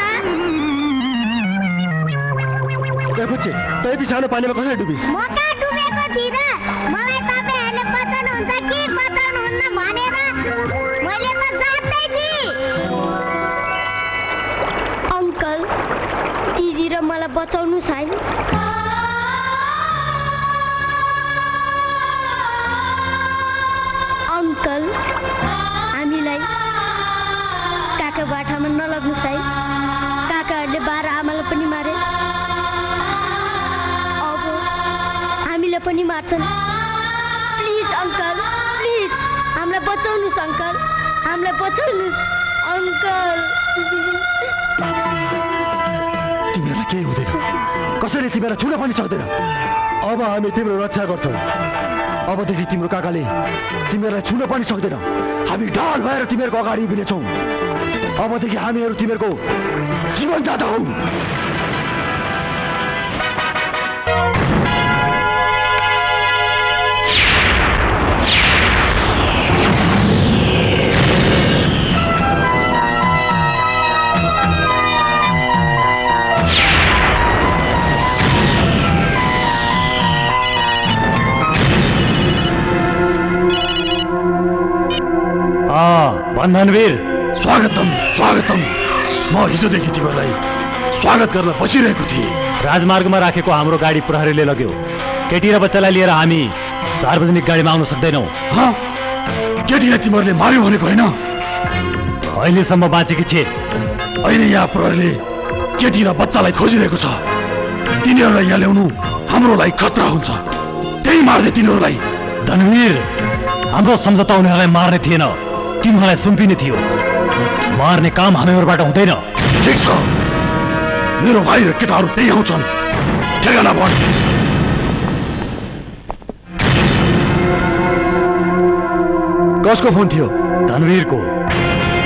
ए फुचे तँ यति पानीमा कसरी डुबिस म कहाँ डुबेको थिइनँ मलाई तपाईँहरूले बचाउनुहुन्छ कि बचाउनुहुन्न भनेर मैले त जान्दै थिएँ दिदी र मलाई बचाउनुहोस् है अङ्कल हामीलाई काका बाठामा नलग्नुहोस् है। काकाहरूले बाह्र आमालाई पनि मारे। अब हामीलाई पनि मार्छन्। Please uncle please. हामीलाई बचाउनुहोस् अङ्कल। हामीलाई बचाउनुहोस्। अङ्कल। केही हुँदैन। कसैले तिमीलाई छुन पनि सक्दैन। अब हामी तिम्रो रक्षा गर्छौँ। अबदेखि तिम्रो काकाले तिमीहरूलाई छुन पनि सक्दैन। हामी ढाल भएर तिमीहरूको अगाडि उभिनेछौँ। अबदेखि हामीहरू तिमीहरूको जीवनदाता हौ। बन्धनवीर स्वागतम स्वागतम म हिजोदेखि तिमीहरूलाई स्वागत गर्न बसिरहेको थिएँ राजमार्गमा राखेको हाम्रो गाडी प्रहरीले लग्यो केटी र बच्चालाई लिएर हामी सार्वजनिक गाडीमा आउन सक्दैनौँ हँ? केटीलाई तिमीहरूले मार्यो भनेको होइन अहिलेसम्म बाँचेकी छे अहिले यहाँ प्रहरीले केटी र बच्चालाई खोजिरहेको छ तिनीहरूलाई यहाँ ल्याउनु हाम्रो लागि खतरा हुन्छ त्यही मार्दै तिनीहरूलाई धनवीर हाम्रो सम्झौता उनीहरूलाई मार्ने थिएन तिमीहरूलाई सुम्पिने थियो। मार्ने काम हामीहरूबाट हुँदैन। ठिक छ। मेरो भाइ र केटाहरू त्यही आउँछन्। ठेगाना भन् कसको फोन थियो? धनवीरको।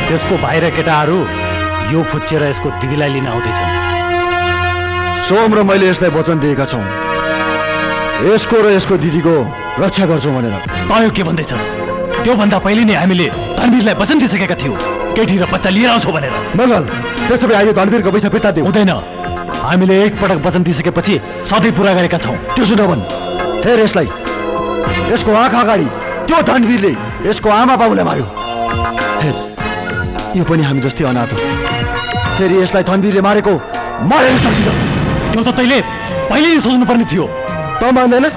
त्यसको भाइ र केटाहरू यो फुच्चेर यसको दिदीलाई लिन आउँदैछन्। सोम र मैले यसलाई वचन दिएका छौँ। यसको र यसको दिदीको रक्षा गर्छौँ भनेर। तँ के भन्दैछस्? त्योभन्दा पहिले नै हामीले धनवीरलाई वचन दिइसकेका थियौँ। केटी र बच्चा लिएर आउँछौ भनेर। मङ्गल त्यसो भए अहिले धनवीरको पैसा फिर्ता दिउँ हुँदैन। हामीले एकपटक वचन दिइसकेपछि सधैँ पुरा गरेका छौँ। त्यो सुनभन् हेर यसलाई यसको आँखा अगाडि त्यो धनवीरले यसको आमा बाबुलाई मार्यो। हेर यो पनि हामी जस्तै अनाथ हो। फेरि यसलाई धनवीरले मारेको मारेर सक्दिन। त्यो त तैँले पहिले नै सोच्नु पर्ने थियो। त मान्दैनस्?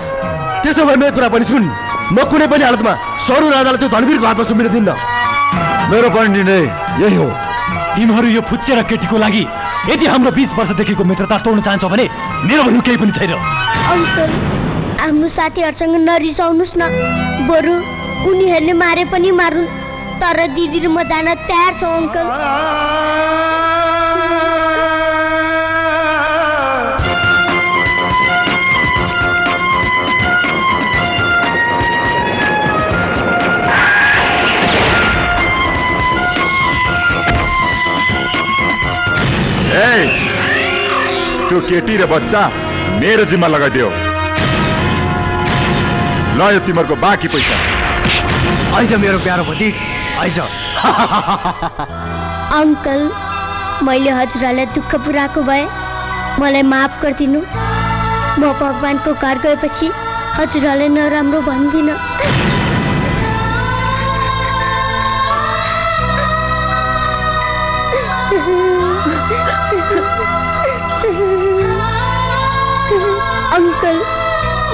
त्यसो भए मेरो कुरा पनि सुन। म कुनै पनि हालतमा सरू राजालाई त्यो धनवीरको हातमा सुम्पिन दिन्न। मेरो पनि निर्णय यही हो। तिमीहरू यो फुच्चे र केटीको लागि यदि हाम्रो बिस वर्षदेखिको मित्रता तोड्न चाहन्छौ भने मेरो भन्नु केही पनि छैन। अङ्कल आफ्नो साथीहरूसँग नरिसाउनुहोस् न। बरु उनीहरूले मारे पनि मारुन्। तर दिदी र म जान तयार छौँ अङ्कल। ए त्यो केटी र बच्चा मेरो जिम्मा लगाइदियो ल यो तिमीहरूको बाँकी पैसा। आइज़ मेरो प्यारो भतिज आइज़। अङ्कल मैले हजुरहरूलाई दुःख पुऱ्याएको भए मलाई माफ़ गरिदिनु। म भगवान्को घर गएपछि हजुरहरूलाई नराम्रो भन्दिनँ।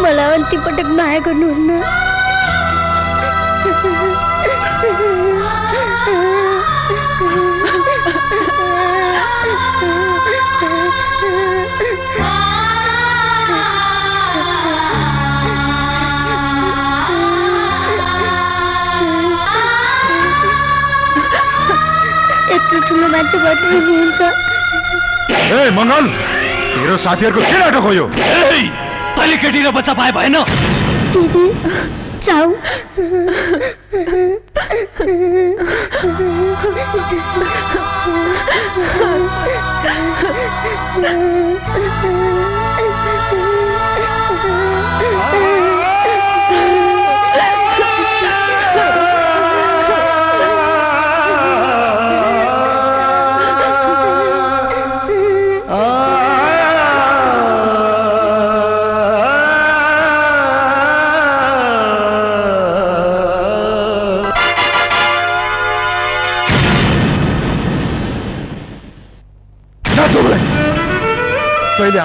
मलाई पटक माया गर्नुहुन्न यत्रो ठुलो मान्छे भएर हुनुहुन्छ ए मङ्गल तेरो साथीहरूको के नाटक हो यो? तैँले केटी र बच्चा पाए भएन दिदी चाउ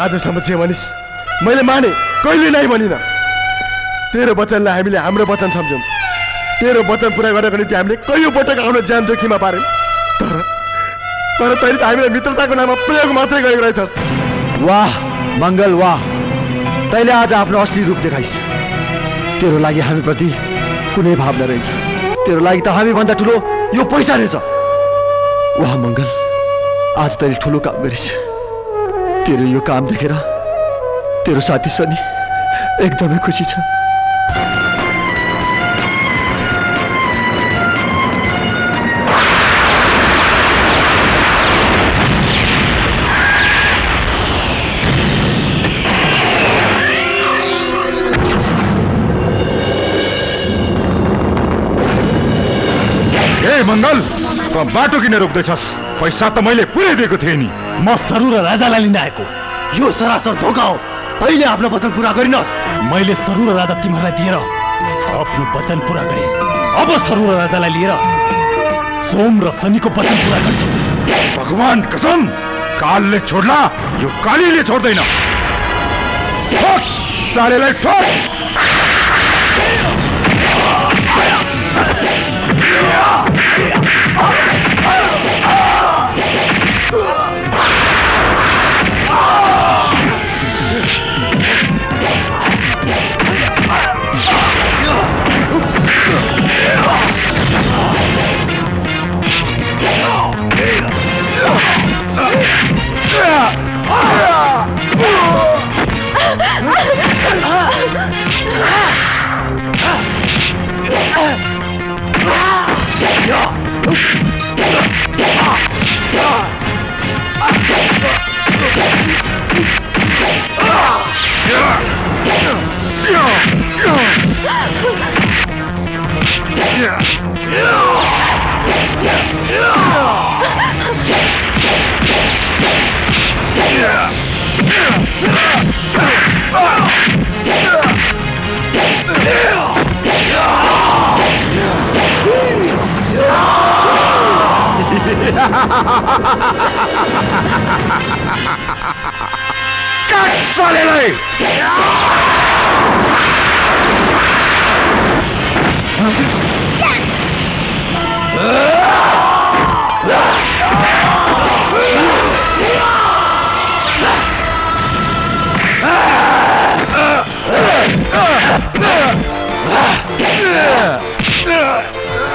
आजसम्म जे भनिस् मैले माने कहिले नै भनिन। तेरो वचनलाई हामीले हाम्रो वचन सम्झौँ। तेरो वचन पुरा गर्नको निम्ति हामीले कैयौँ पटक आफ्नो ज्यान जोखिममा पार्यौँ। तर तर तैँले त हामीलाई मित्रताको नाममा प्रयोग मात्रै गरेको रहेछस्। वाह, मङ्गल वाह। तैँले आज आफ्नो असली रूप देखाइस्। तेरो लागि हामीप्रति कुनै भावना रहेछ। तेरो लागि त हामीभन्दा ठुलो यो पैसा रहेछ। वाह, मङ्गल। आज तैँले ठुलो काम गरिस् तेरो यो काम देखेर तेरो साथी सनी एकदमै खुसी छ। मङ्गल बाटो किन रोक्दैछस्। पैसा त मैले पुरै दिएको थिएँ नि। म सरु र राजालाई लिन आएको यो सरासर धोका हो। तैँले आफ्नो वचन पुरा गरिनस्। मैले सरु र राजा तिमीहरूलाई दिएर आफ्नो वचन पुरा गरे। अब सरु र राजालाई लिएर सोम र शनिको वचन पुरा गर्छु। भगवान कसम! कालले छोड्ला यो कालीले छोड्दैन। ठोक! Kaç सालेलाई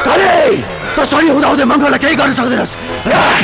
अरे त सरी हुँदा हुँदै मङ्गललाई केही गर्न सक्दैनस् Yeah!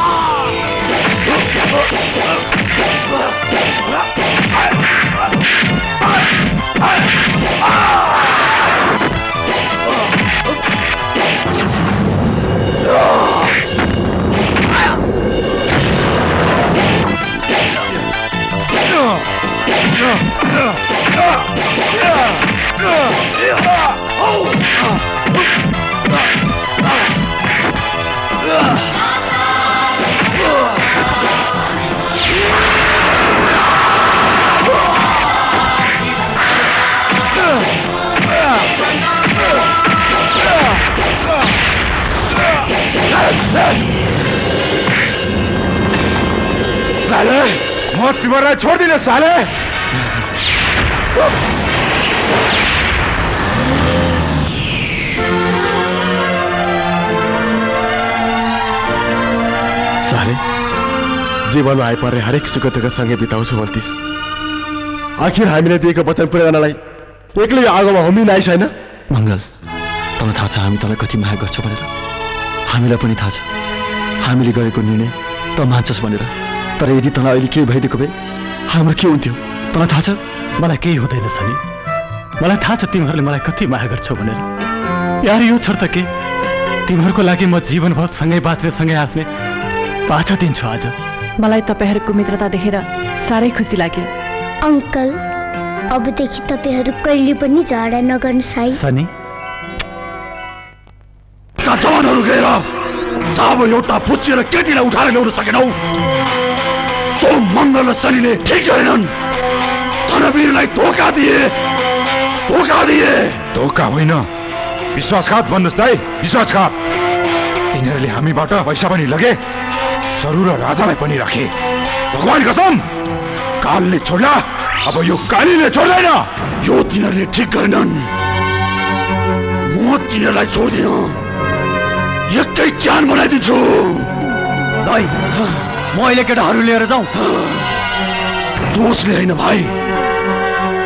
आइपर्ने हरेक सुख दुःख सँगै बिताउँछु भन्थिस् आखिर हामीले दिएको वचन पुरा गर्नलाई एक्लै आगोमा होमिन आइस होइन? मङ्गल तँलाई थाहा छ हामी तँलाई कति माया गर्छौँ भनेर। हामीलाई पनि थाहा छ। हामीले गरेको निर्णय त मान्छस् भनेर। तर यदि तँलाई अहिले केही भइदिएको भए हाम्रो के हुन्थ्यो? तँलाई थाहा छ? मलाई केही हुँदैन सनी। मलाई थाहा छ तिमीहरूले मलाई कति माया गर्छौ भनेर। यार यो छोड त के? तिमीहरूको लागि म जीवनभर सँगै बाँच्ने सँगै हाँस्ने पाछा दिन्छु आज। मलाई तपाईँहरूको मित्रता देखेर साह्रै खुसी लाग्यो। अङ्कल अबदेखि तपाईँहरू कहिले पनि झगडा नगर्नु साई। सनी। का जवानहरू गएर जब एउटा पुच्छेर केटीलाई उठाएर ल्याउन सकेनौ। सो मङ्गल र शनिले ठिक गरेनन्। धनवीरलाई धोका दिए। धोका दिए। धोका होइन। विश्वासघात भन्नुहोस् दाइ विश्वासघात। तिनीहरूले हामीबाट पैसा पनि लगे। सरू र राजालाई पनि राखे। भगवान् कसम! कालले छोड्ला अब यो कालीले छोड्दैन। यो तिनीहरूले ठिक गरेनन्। म तिनीहरूलाई छोड्दिन। एकै च्यान बनाइदिन्छु। म अहिले केटाहरू लिएर जाउँ। जोसले होइन भाइ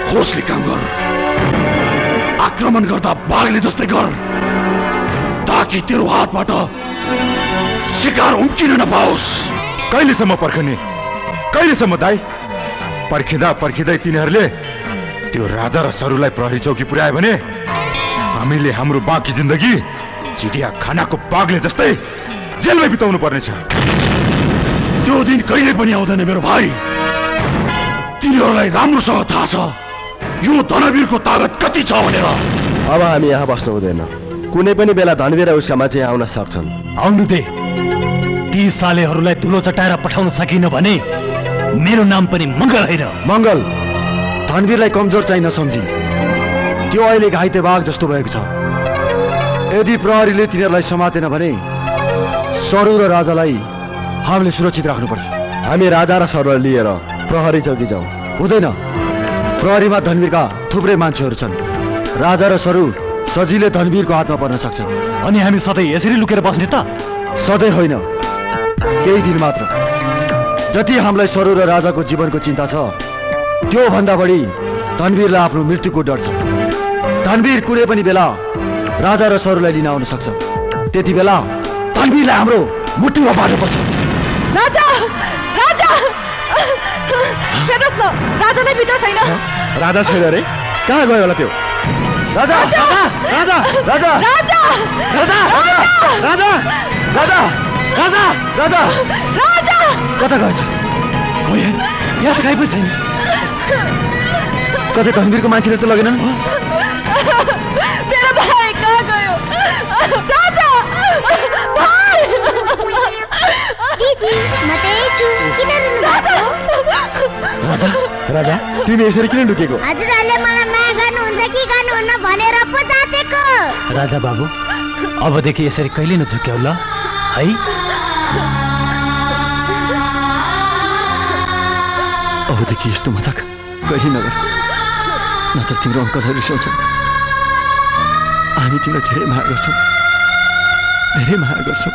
होसले काम गर। आक्रमण गर्दा बाघले जस्तै गर। ताकि तेरो हातबाट शिकार उम्किन नपाओस्। कहिलेसम्म पर्खने? कहिलेसम्म दाइ पर्खिँदा पर्खिँदै तिनीहरूले त्यो राजा र सरूलाई प्रहरी चौकी पुर्यायो भने हामीले हाम्रो बाँकी जिन्दगी चिडिया खानाको बाघले जस्तै जेलमै बिताउनु पर्नेछ। त्यो दिन कहिले पनि आउँदैन मेरो भाइ। तिनीहरूलाई राम्रोसँग थाहा छ यो धनवीरको तागत कति छ भनेर। अब हामी यहाँ बस्नु हुँदैन कुनै पनि बेला धनवीर र उसका मान्छे यहाँ आउन सक्छन्। आउनु दे। ती सालेहरूलाई धुलो चटाएर पठाउन सकिन भने मेरो नाम पनि मङ्गल होइन। मङ्गल धनवीरलाई कमजोर चाहिँ नसम्झी त्यो अहिले घाइते बाघ जस्तो भएको छ। यदि प्रहरीले तिनीहरूलाई समातेन भने सरू र राजालाई हामीले सुरक्षित राख्नुपर्छ। हामी राजा र सरलाई लिएर प्रहरी चौकी जाउँ। हुँदैन। प्रहरीमा धनवीरका थुप्रै मान्छेहरू छन्। राजा र सरू सजिलै धनवीरको हातमा पर्न सक्छन् अनि हामी सधैँ यसरी लुकेर बस्ने त? सधैँ होइन। केही दिन मात्र। जति हामीलाई सरू र राजाको जीवनको चिन्ता छ त्योभन्दा बढी धनवीरलाई आफ्नो मृत्युको डर छ। धनवीर कुनै पनि बेला राजा र सरूलाई लिन आउन सक्छ। त्यति बेला धनवीरलाई हाम्रो मुठीमा पार्नुपर्छ राजा! राजा! न राजा नै छैन। राजा छैन रे? कहाँ गयो होला त्यो? राजा! राजा! राजा! राजा! राजा! राजा! राजा! राजा! राजा! राजा! कता गएछ हो? यार यहाँ त काहीँ पनि छैन कतै धनवीरको मान्छेले त लगेनन् मेरो भाइ कहाँ गयो? राजा! भाइ दिदी म त छु किन राजा! राजा? तिमी यसरी किन लुकेको हजुरहरूले मलाई माया गर्नुहुन्छ कि गर्नुहुन्न भनेर पो जाँचेको राजा बाबु अबदेखि यसरी कहिले नझुक्याउ ल? है? अबदेखि यस्तो मजाक कहिले नगर नत्र तिम्रो अङ्कलहरू रिसाउँछन् हामी तिमीलाई धेरै माया गर्छौँ धेरै माया गर्छौँ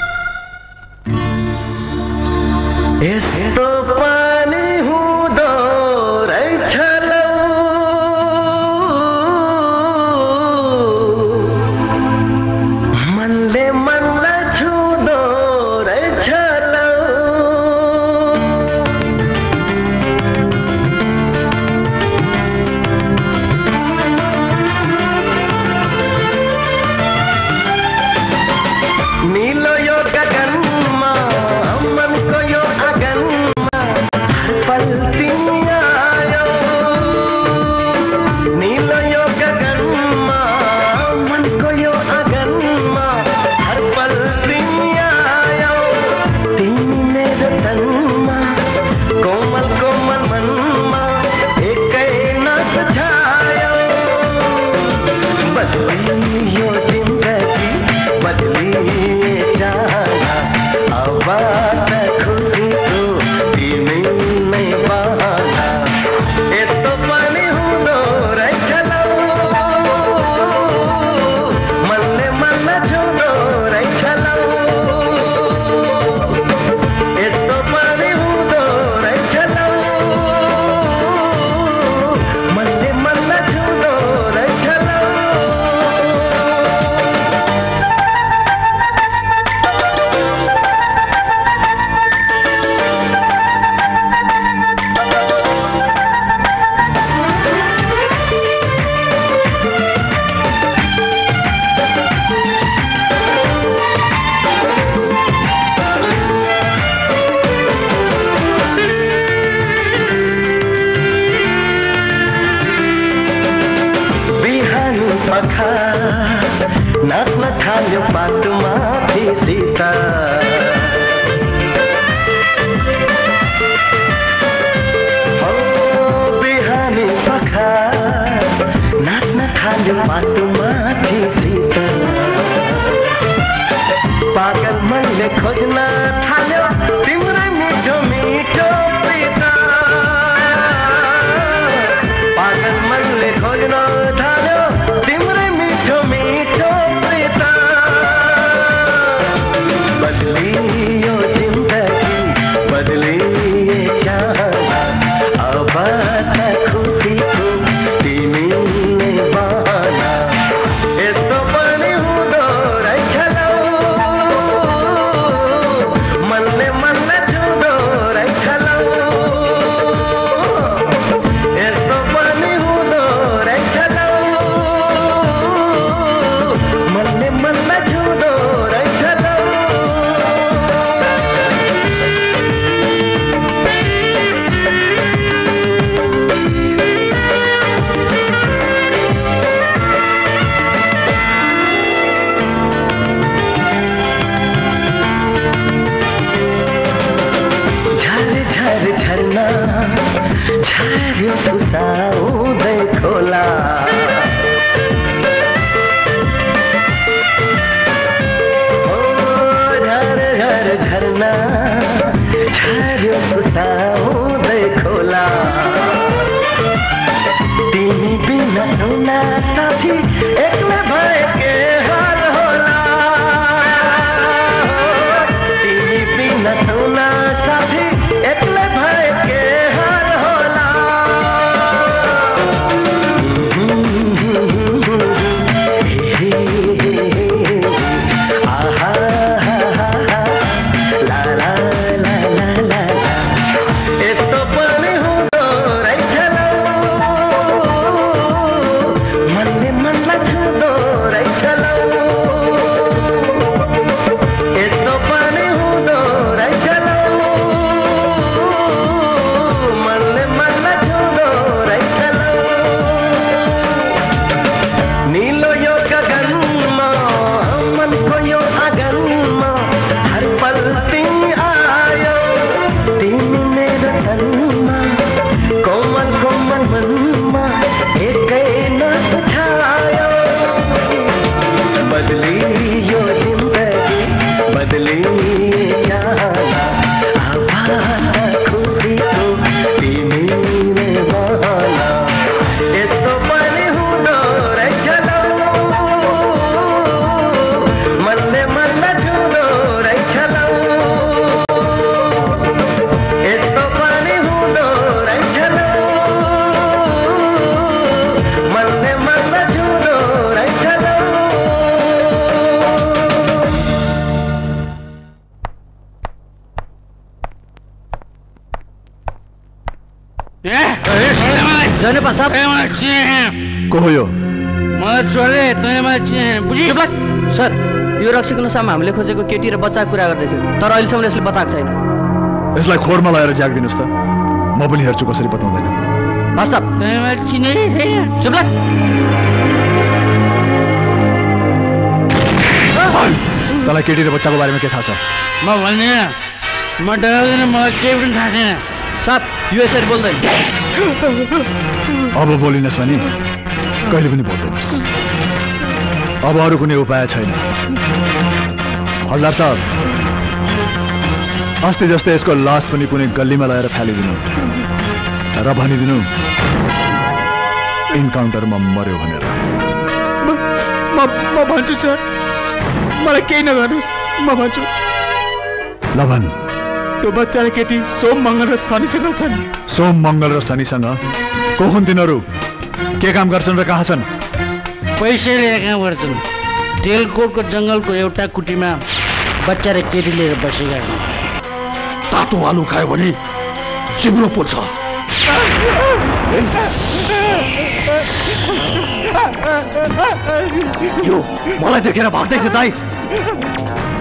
हामीले खोजेको केटी र बच्चाको कुरा गर्दैथ्यो तर अहिलेसम्म यसले बताएको छैन। यसलाई खोरमा लगाएर ज्यागिदिनुहोस् त। म पनि हेर्छु कसरी बताउँदैन। तँलाई केटी र बच्चाको बारेमा के थाहा छ? म भन्दिनँ म डराउँदिनँ मलाई केही पनि थाहा छैन। साप यो यसरी बोल्दैन। अब बोलिनुहोस् भने कहिले पनि बोल्दैनस्। अब अरू कुनै उपाय छैन। हल्दार साहब अस्ति जस्तै यसको लास पनि कुनै गल्लीमा लगाएर फालिदिनु र भनिदिनु इन्काउन्टरमा मर्यो भनेर। म म भन्छु सर। मलाई केही नगर्नुहोस् म भन्छु। लभन। त्यो बच्चा र केटी सोम मङ्गल र शनिसँग छन्। सोम मङ्गल र शनिसँग? को हुन् तिनीहरू? के काम गर्छन् र कहाँ छन्? पैसा लिएर काम गर्छन् तेलकोटको जङ्गलको एउटा कुटीमा बच्चा र केटी लिएर बसेका छन् तातो आलु खायो भने जिब्रो पोल्छ। यो मलाई देखेर भाग्दैछ दाई।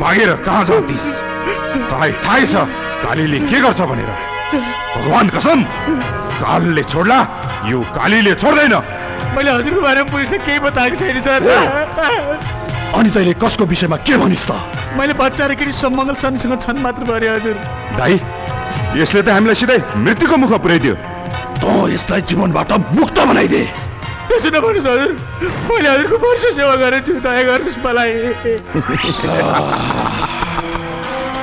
भागेर कहाँ जाँदिस तँलाई थाहै छ कालीले के गर्छ भनेर। भगवान कसम कालले छोड्ला यो कालीले छोड्दैन। मैले हजुरको बारेमा पुलिसले केही बताएको छैन सर। अनि तैँले कसको विषयमा के भनिस् त? मैले बच्चा र केटी सम्मङ्गल शनिसँग छन् मात्र गरे हजुर। दाई यसले त हामीलाई सिधै मृत्युको मुखमा पुर्याइदियो। त यसलाई जीवनबाट मुक्त बनाइदे। त्यसो नभन्नुहोस् हजुर मैले हजुरको वर्ष सेवा गरेको छु दया गर्नुहोस् मलाई।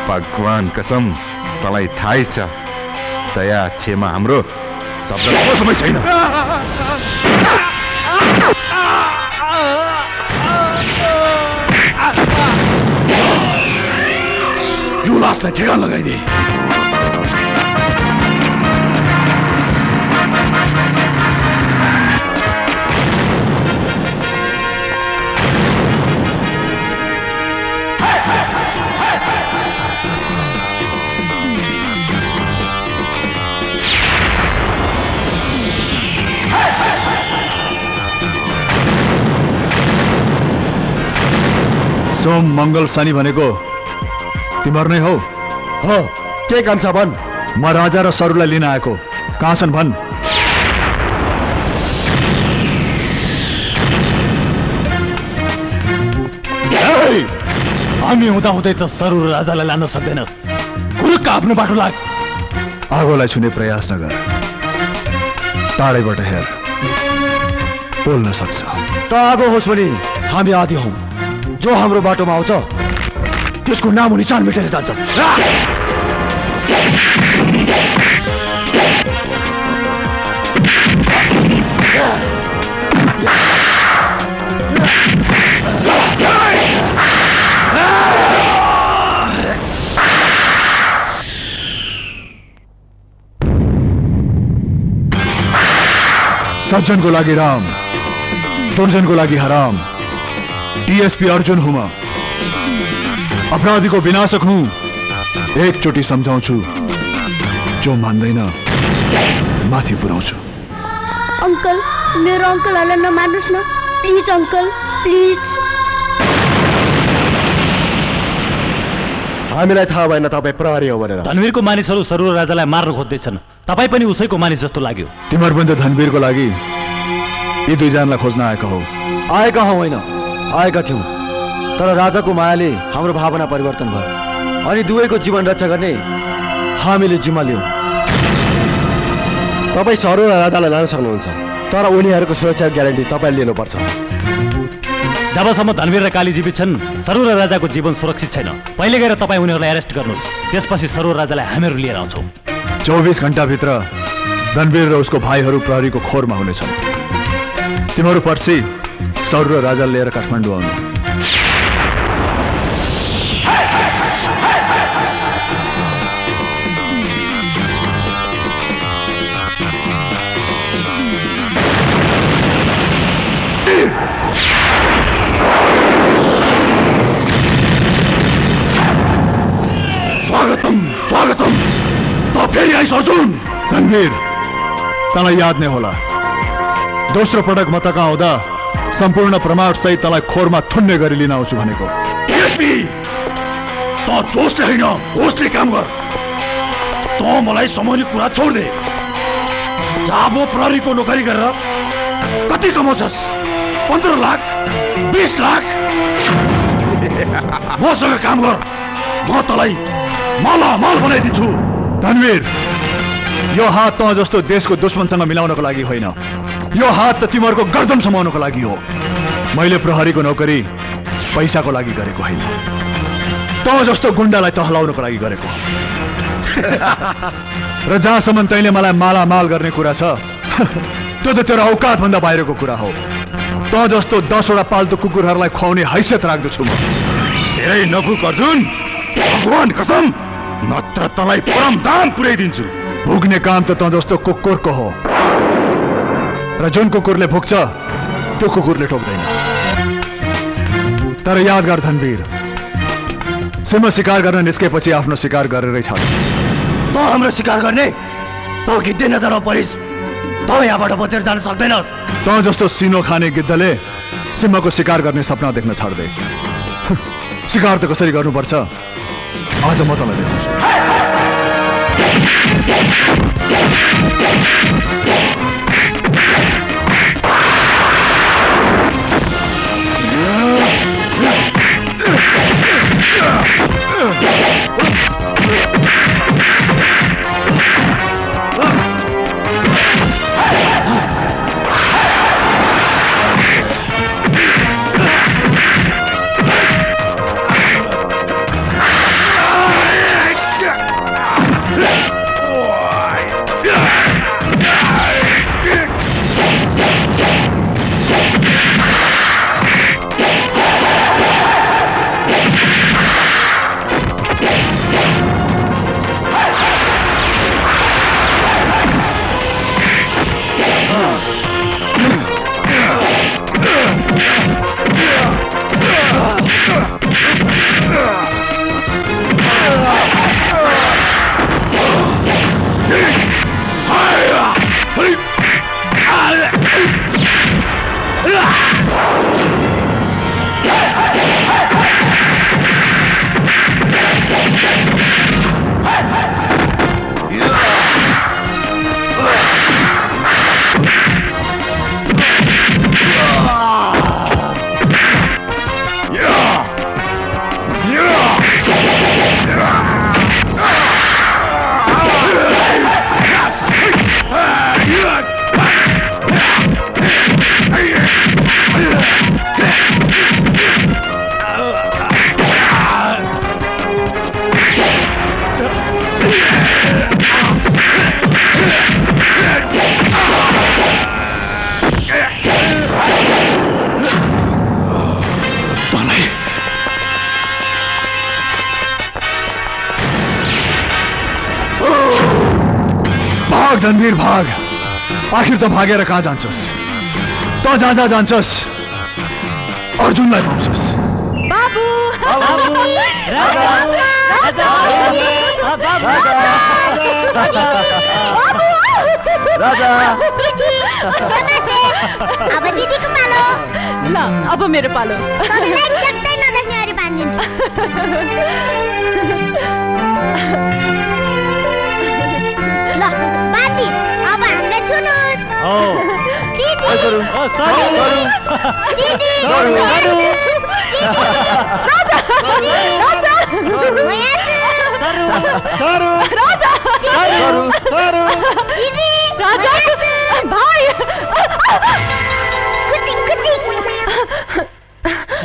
भगवान कसम तँलाई थाहै छ। दया क्षमा हाम्रो शब्द कसमै छैन। यो लासलाई ठेगान लगाइदे। सोम मङ्गल शनि भनेको तिमीहरू नै हौ। हो के काम छ भन्? म राजा र सरुलाई लिन आएको। कहाँ छन् भन्! हामी हुँदा हुँदै त सरु र राजालाई लान सक्दैनस्। कुरुक्क आफ्नो बाटो लाग। आगोलाई छुने प्रयास नगर। टाढैबाट हेर। बोल्न सक्छ। त आगो होस् भने हामी आदि हौ। जो हाम्रो बाटोमा आउँछ त्यसको नाम निशान मेटेर जान्छ सज्जनको लागि राम दुर्जनको लागि हराम डिएसपी अर्जुन हुँ म अपराधीको विनाशक हुँ। एकचोटि सम्झाउँछु जो मान्दैन माथि पुर्याउँछु अङ्कल मेरो अङ्कलहरूलाई नमार्नुहोस् न। Please uncle please. हामीलाई थाहा भएन तपाईँ प्रहरी हो भनेर। धनवीरको मानिसहरू सरु राजालाई मार्न खोज्दैछन्। तपाईँ पनि उसैको मानिस जस्तो लाग्यो। तिमीहरू पनि त धनवीरको लागि यी दुईजनालाई खोज्न आएका हौ। आएका हौ होइन। आएका थियौँ। तर राजा राजाको मायाले हाम्रो भावना परिवर्तन भयो। अनि दुवैको जीवन रक्षा गर्ने हामीले जिम्मा लियौँ। तपाईँ सरो र राजालाई लान सक्नुहुन्छ तर उनीहरूको सुरक्षा ग्यारेन्टी तपाईँले लिनुपर्छ। जबसम्म धनवीर र काली जीवित छन् सरु र राजाको जीवन सुरक्षित छैन। पहिले गएर तपाईँ उनीहरूलाई एरेस्ट गर्नुहोस्। त्यसपछि सरु र राजालाई हामीहरू लिएर आउँछौँ। चौबिस घन्टाभित्र रणवीर र उसको भाइहरू प्रहरीको खोरमा हुनेछन्। तिमीहरू पर्सि सौर र राजा लिएर काठमाडौँ आउनु। आइस अर्जुन! रणवीर तँलाई याद नै होला। दोस्रो पटक म तक आउँदा सम्पूर्ण प्रमाण सहित तँलाई खोरमा थुन्ने गरी लिन आउँछु भनेको। त जोसले होइन होसले काम गर। त मलाई समाउने कुरा छोड दे जाबो प्रहरीको नोकरी गरेर कति कमाउँछस्? पन्ध्र लाख बिस लाख? मसँग काम गर। म तँलाई मालामाल बनाइदिन्छु। धनवीर यो हात त जस्तो देशको दुश्मनसँग मिलाउनको लागि होइन। यो हात त तिमीहरूको गर्दन समाउनको लागि हो। मैले प्रहरीको नोकरी, पैसाको लागि गरेको होइन। त जस्तो गुन्डालाई टहलाउनको लागि गरेको। र जहाँसम्म तैँले मलाई मालामाल गर्ने कुरा छ, त्यो त तेरो औकातभन्दा बाहिरको कुरा हो। त जस्तो दसवटा पाल्तु कुकुरहरूलाई खुवाउने हैसियत राख्दछु म। धेरै नफुक अर्जुन, भगवान कसम, नत्र तँलाई परम दाम पुर्याइदिन्छु। भुक्ने काम त त जस्तो कुकुरको हो। र जुन कुकुरले भुक्छ त्यो कुकुरले ठोक्दैन तर याद गर धनवीर सिंह शिकार गर्न निस्केपछि आफ्नो शिकार गरेरै छ। त हाम्रो शिकार गर्ने? त गिद्धे नजरमा परिस त यहाँबाट बचेर जान सक्दैनस्। त जस्तो सिनो खाने गिद्धले सिंहको शिकार गर्ने सपना देख्न छाड्दै। शिकार त कसरी गर्नुपर्छ? आज म तँलाई देखाउँछु। Thank you. भाग धनवीर भाग। आखिर त भागेर कहाँ जान्छस् त जहाँ जहाँ जान्छस् अर्जुनलाई पाउँछस्। बाबु! राजा अब दिदीको पालो ल अब मेरो पालो। तपाईँलाई ट्याक्कै नदेख्ने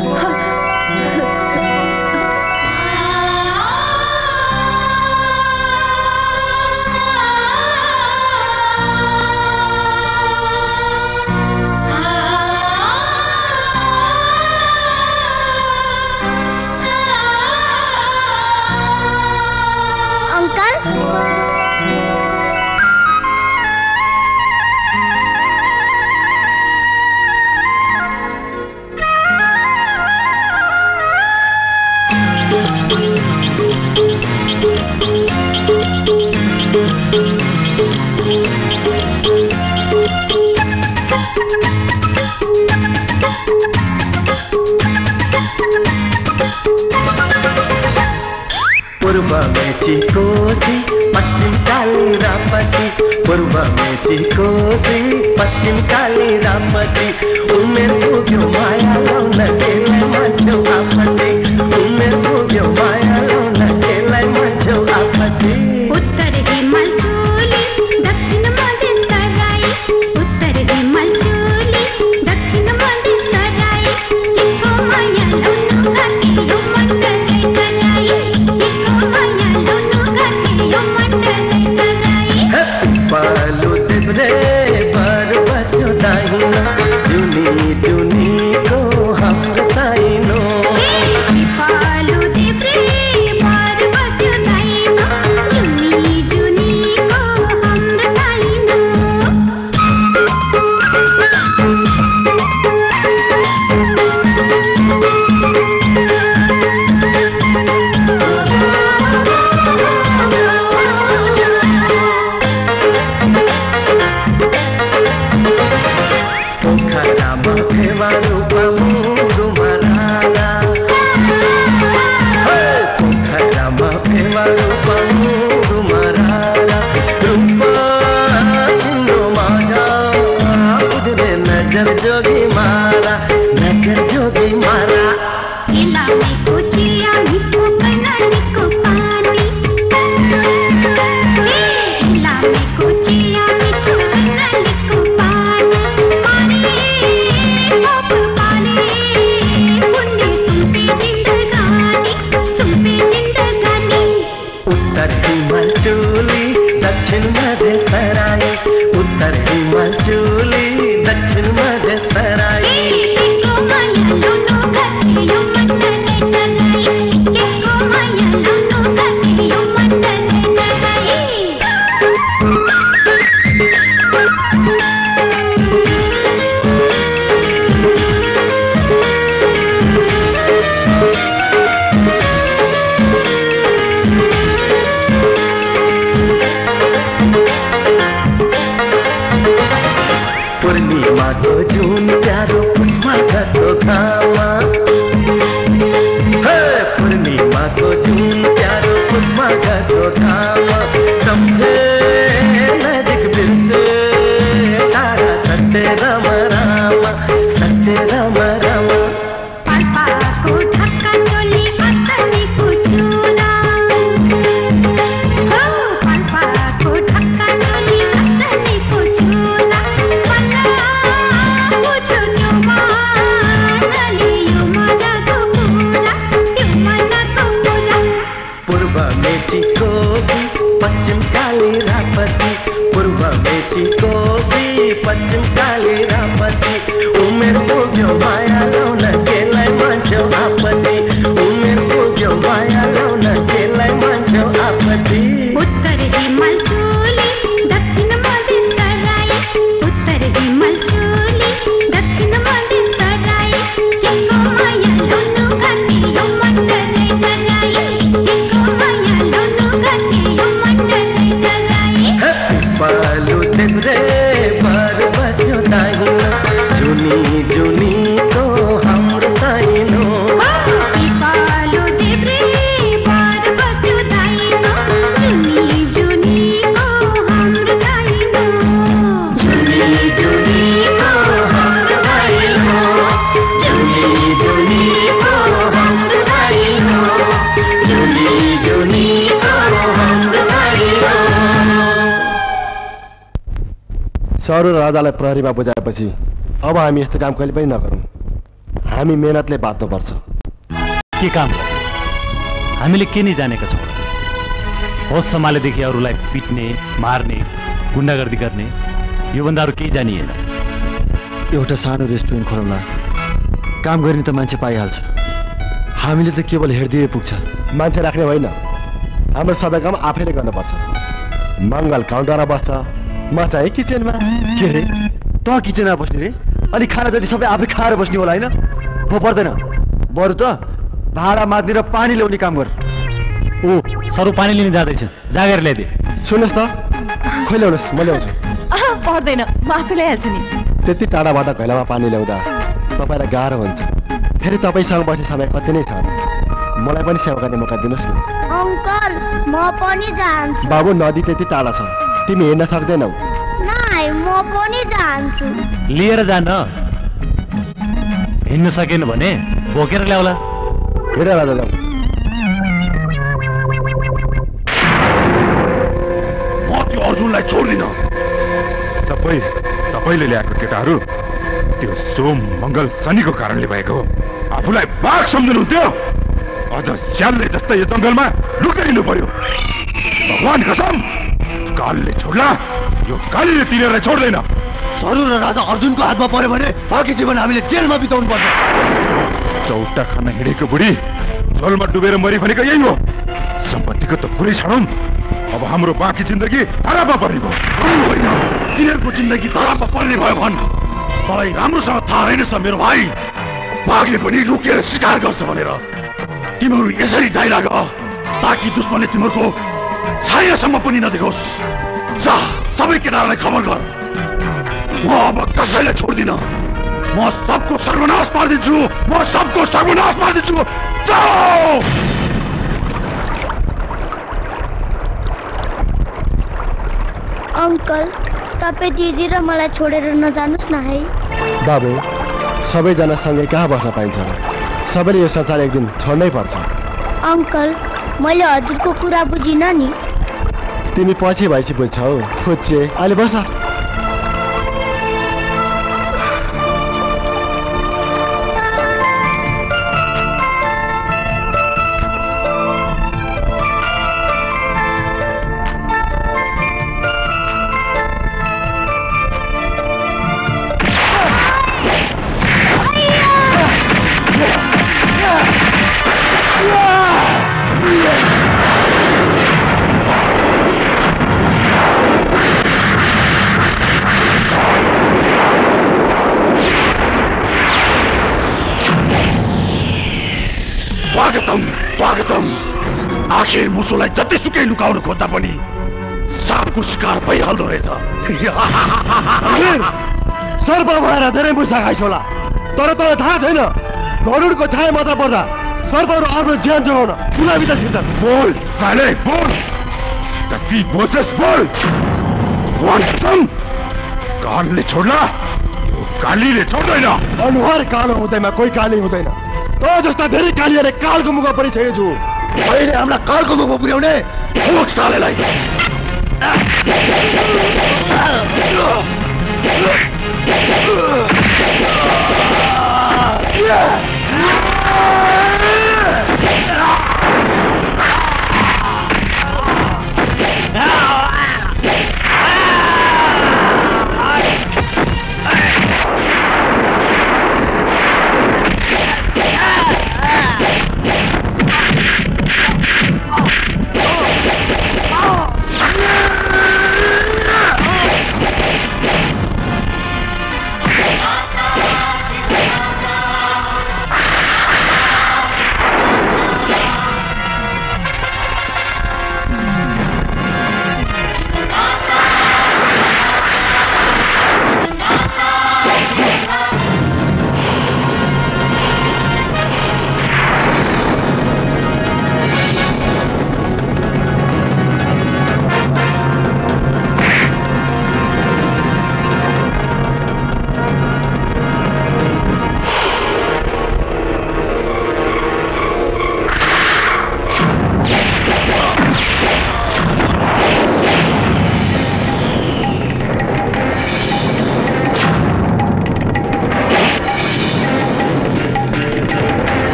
Oh. पूर्व में चिकोसी पश्चिम काली रामपति उमेर पुग्यो माया लाउन प्रहरीमा बुझाएपछि अब हामी यस्तो काम कहिले पनि नगरौँ। हामी मेहनतले बाँच्नुपर्छ के काम हामीले के नै जानेका छौँ? होस सम्हालेदेखि अरूलाई पिट्ने मार्ने गुन्डागर्दी गर्ने योभन्दा अरू केही जानिएन। एउटा सानो रेस्टुरेन्ट खोलौँला। काम गर्ने त मान्छे पाइहाल्छ। हामीले त केवल हेरिदिए पुग्छ। मान्छे राख्ने होइन। हाम्रो सबै काम आफैले गर्नुपर्छ। मङ्गल काउन्टरमा बस्छ। म चाहिँ किचनमा के रे त किचनमा बस्ने रे। अनि खाना जति सबै आफै खाएर बस्ने होला होइन? हो पर्दैन। बरु त भाडा मात्ने र पानी ल्याउने काम गर। ऊ सरु पानी लिन जाँदैछ। जागेर ल्याइदे। सुन्नुहोस् त खोइ ल्याउनुहोस् म ल्याउँछु। पर्दैन। म आफै ल्याइहाल्छु नि। त्यति टाढाबाट घैलामा पानी ल्याउँदा तपाईँलाई गाह्रो हुन्छ। फेरि तपाईँसँग बस्ने समय कति नै छ। मलाई पनि सेवा गर्ने मौका दिनुहोस् न। अङ्कल म पनि जान्छु। बाबु नदी त्यति टाढा छ। तिमी हिँड्न सक्दैनौ। म पनि जान्छु। लिएर जान। हिँड्न सकेन भने बोकेर ल्याउलास् हिँड राजा ल्याउ म त्यो अर्जुनलाई छोड्दिनँ। सबै तपाईँले ल्याएको केटाहरू त्यो सोम मङ्गल शनिको कारणले भएको हो। आफूलाई बाघ सम्झिनुहुन्थ्यो। अझ स्यालले जस्तै यो जङ्गलमा लुकाइनु पर्यो। भगवान् कसम कालले छोड्ला। यो कालीले तिनीहरूलाई छोड्दैन। सरू र राजा अर्जुनको हातमा पर्यो भने बाँकी जीवन हामीले जेलमा बिताउनु पर्छ चौटा खान हिँडेको बुढी जलमा डुबेर मरि भनेको यही हो। सम्पत्तिको त पुरै छाडौँ। अब हाम्रो बाँकी जिन्दगी धरापमा पर्ने भयो। होइन तिनीहरूको जिन्दगी धरापमा पर्ने भयो भन्। मलाई राम्रोसँग थाहा रहेनछ मेरो भाइ। बाघले पनि लुकेर शिकार गर्छ भनेर। तिमीहरू यसरी जाइलाग ताकि दुश्मनले तिमीहरूको छायासम्म पनि नदेखोस् जा। सबै केटाहरूलाई खबर गर म अब कसैलाई छोड्दिनँ म सबको सर्वनाश पारिदिन्छु म सबको सर्वनाश पारिदिन्छु अङ्कल तपाईँ दिदी र मलाई छोडेर नजानुहोस् न है बाबु सबैजना सँगै कहाँ बस्न पाइन्छ र सबैले यो संसार एक दिन छोड्नै पर्छ अङ्कल मैले हजुरको कुरा बुझिनँ नि तिमी पछि भएपछि बुझ्छौ खोज्छे अहिले बस। आखिर मुसोलाई जतिसुकै लुकाउनु खोज्दा पनि सापको शिकार भइहाल्दो रहेछ। सर्प भएर धेरै मुसा खाइस होला। तर तँलाई थाहा छैन गरुडको छाया मात्र पर्दा सर्पहरू आफ्नो ज्यान जोगाउन गुलाबी त छिर्छन्। बोल साले बोल। जति बोल्छस् बोल। कानले छोड्ला कालीले छोड्दैन। अनुहार कालो हुँदैमा कोही काली हुँदैन। त जस्ता धेरै कालीहरूले कालको मुख परिसकेको छु अहिले हामीलाई कालको मुख पुर्याउने ठोक सालेलाई पनि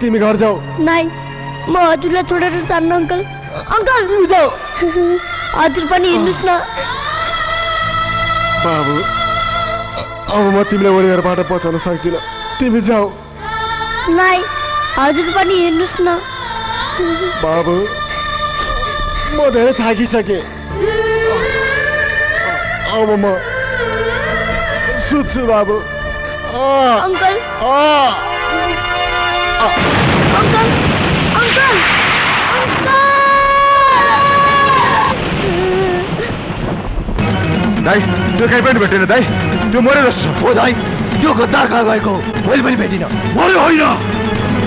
तिमी घर जाऊ. नाइ म हजुरलाई छोडेर जान्न अङ्कल अङ्कल जाऊ. हजुर पनि हिँड्नुहोस् न. बाबु अब म तिमीलाई वरियरबाट बचाउन सक्दिनँ तिमी जाऊ. नाइ हजुर पनि हिँड्नुहोस् न. बाबु म धेरै थाकिसकेँ अब म सुत्छु बाबु. अङ्कल अङ्कल अङ्कल दाई त्यो कहीँ पनि भेटेन दाई। त्यो मरेर हो दाइ त्यो गद्दार कहाँ गएको मैले पनि भेटिनँ मर्यो होइन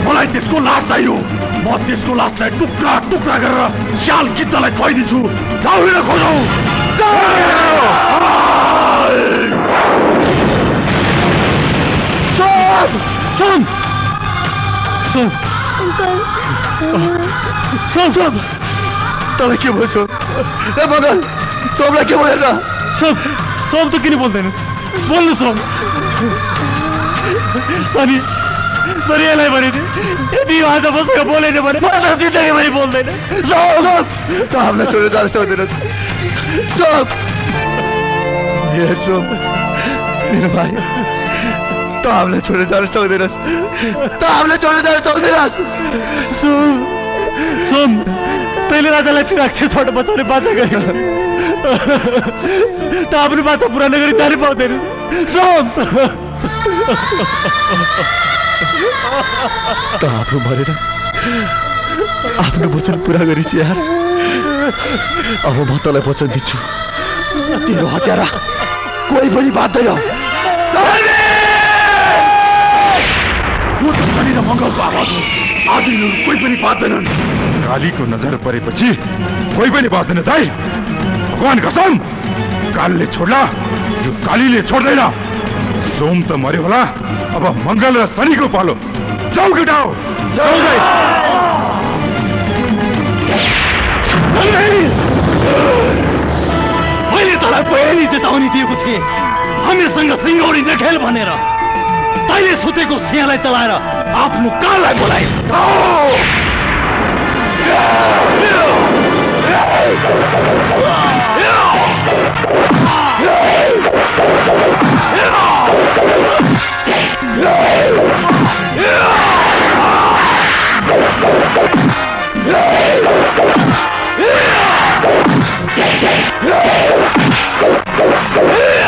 मलाई त्यसको लास चाहियो म त्यसको लासलाई टुक्रा टुक्रा गरेर स्याल कित्तालाई खुवाइदिन्छु जाऊ हिँड खोजौ सुन। अङ्कल सुन सुन तँलाई के भयो सोम ए मगन सोमलाई के भयो र सोम सोम त किन बोल्दैन? बोल्नु सोम। भने यदि आज बसेर भने बोल्दैन। सोम सोम त हामीलाई छोडेर जान सक्दैनस् सोम सोम त हामीलाई छोडेर जान सक्दैनस् त हामीलाई छोडेर जान सक्दैनस् सोम सोम तैँले राजालाई त्यो राक्षसबाट बचाउने बाचा गरेको त आफ्नो बाचा पुरा नगरी जानै पाउँदैन सोम त आफ्नो मरेर आफ्नो वचन पुरा गरिस् यार अब म तँलाई वचन दिन्छु तेरो हत्यारा कोही पनि बाँध्दैन यो त शनि र मङ्गलको आवाज हो। आज यिनीहरू कोही पनि बाँच्दैनन्। कालीको नजर परेपछि कोही पनि बाँच्दैन दाई भगवान कसम कालले छोड्ला यो कालीले छोड्दैन। सोम त मर्यो होला अब मङ्गल र शनिको पालो। जाऊ केटाओ जाऊ दाई मैले तँलाई पहिले चेतावनी दिएको थिएँ। हामीसँग सिङ्गौरी नखेल भनेर। तैँले सुतेको सिंहलाई चलाएर आफ्नो काललाई बोलाए Yeah!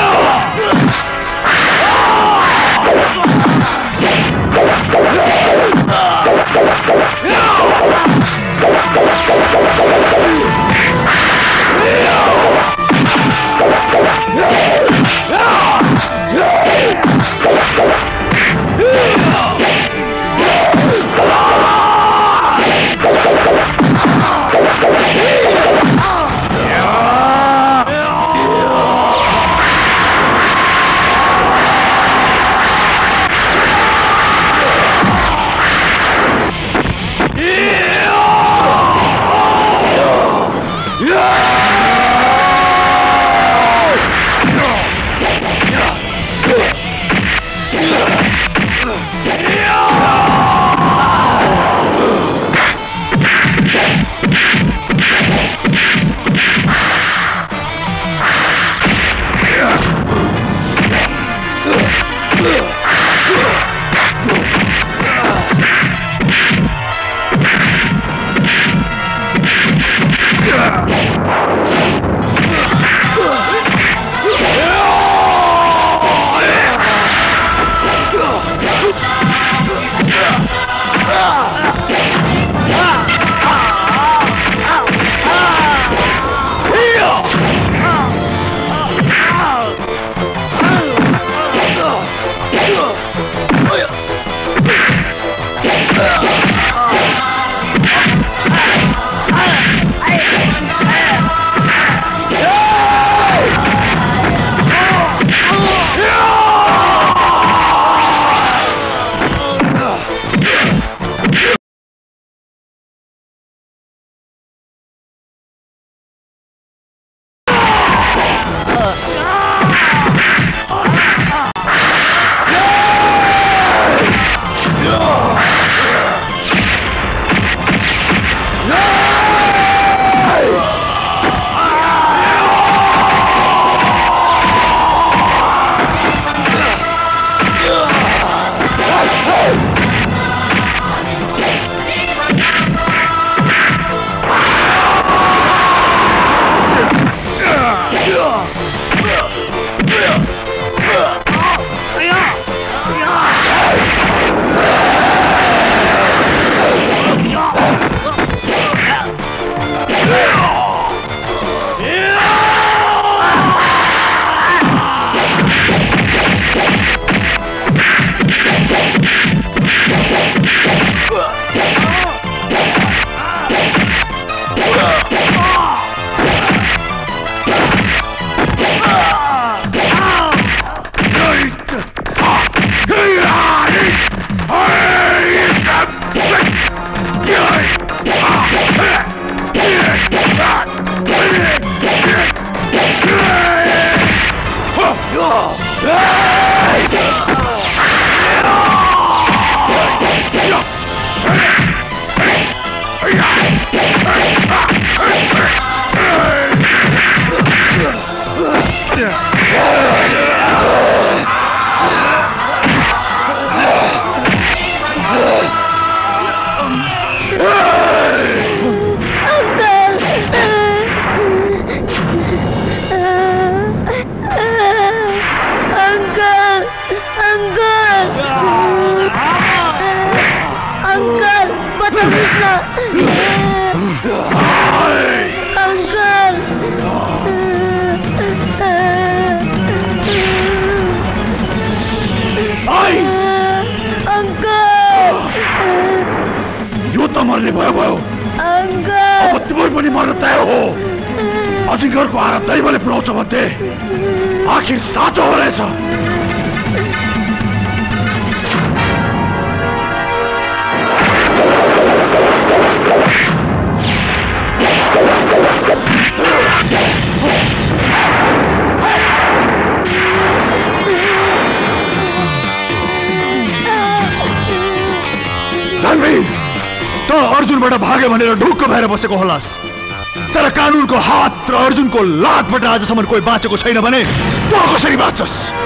लातबाट आजसम्म कोही बाँचेको छैन भने त कसरी बाँच्छस्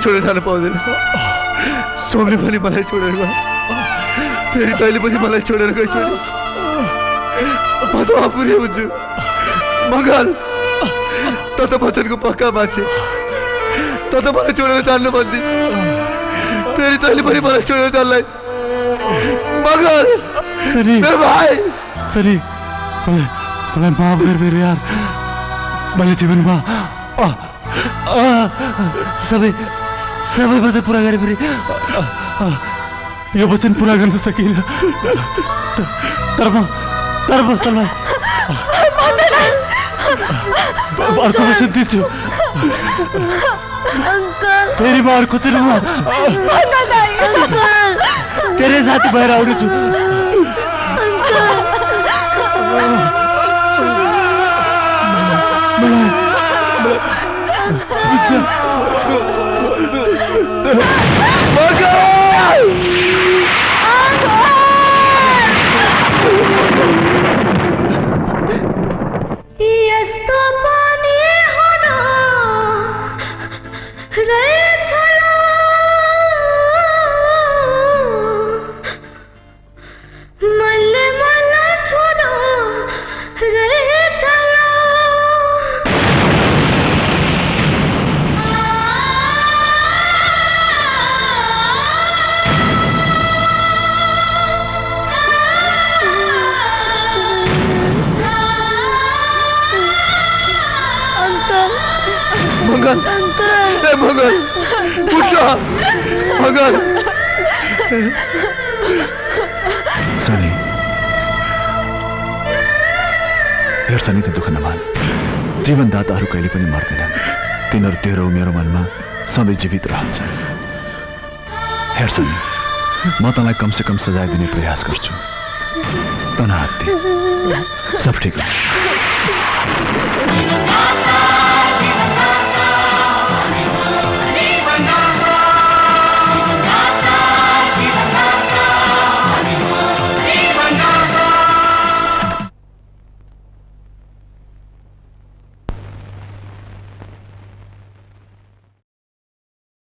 जान पाउँदैन सोमले पनि मलाई छोडेर गयो फेरि तैँले पनि मलाई छोडेर गइसक्यो म त अपुरै हुन्छु मङ्गल त त वचनको पक्का मान्छे त त मलाई छोडेर जान्नु भन्दिस् फेरि तैँले पनि मलाई छोडेर जान्लाइस् मङ्गल मेरो भाइ सनी मलाई मलाई माफ़ गर मेरो यार। मैले जीवनमा सबै सबै वचन पुरा गरे फेरि यो वचन पुरा गर्न सकिनँ तर म तर म तँलाई अर्को वचन दिन्छु फेरि म अर्को चुनावमा तेरै साथी भएर आउनेछु यस्तो तिनीहरू मेरो मनमा सधैँ जीवित रहन्छ हेर सनी म तँलाई कमसे कम सजाय दिने प्रयास गर्छु। सब ठिक हुन्छ।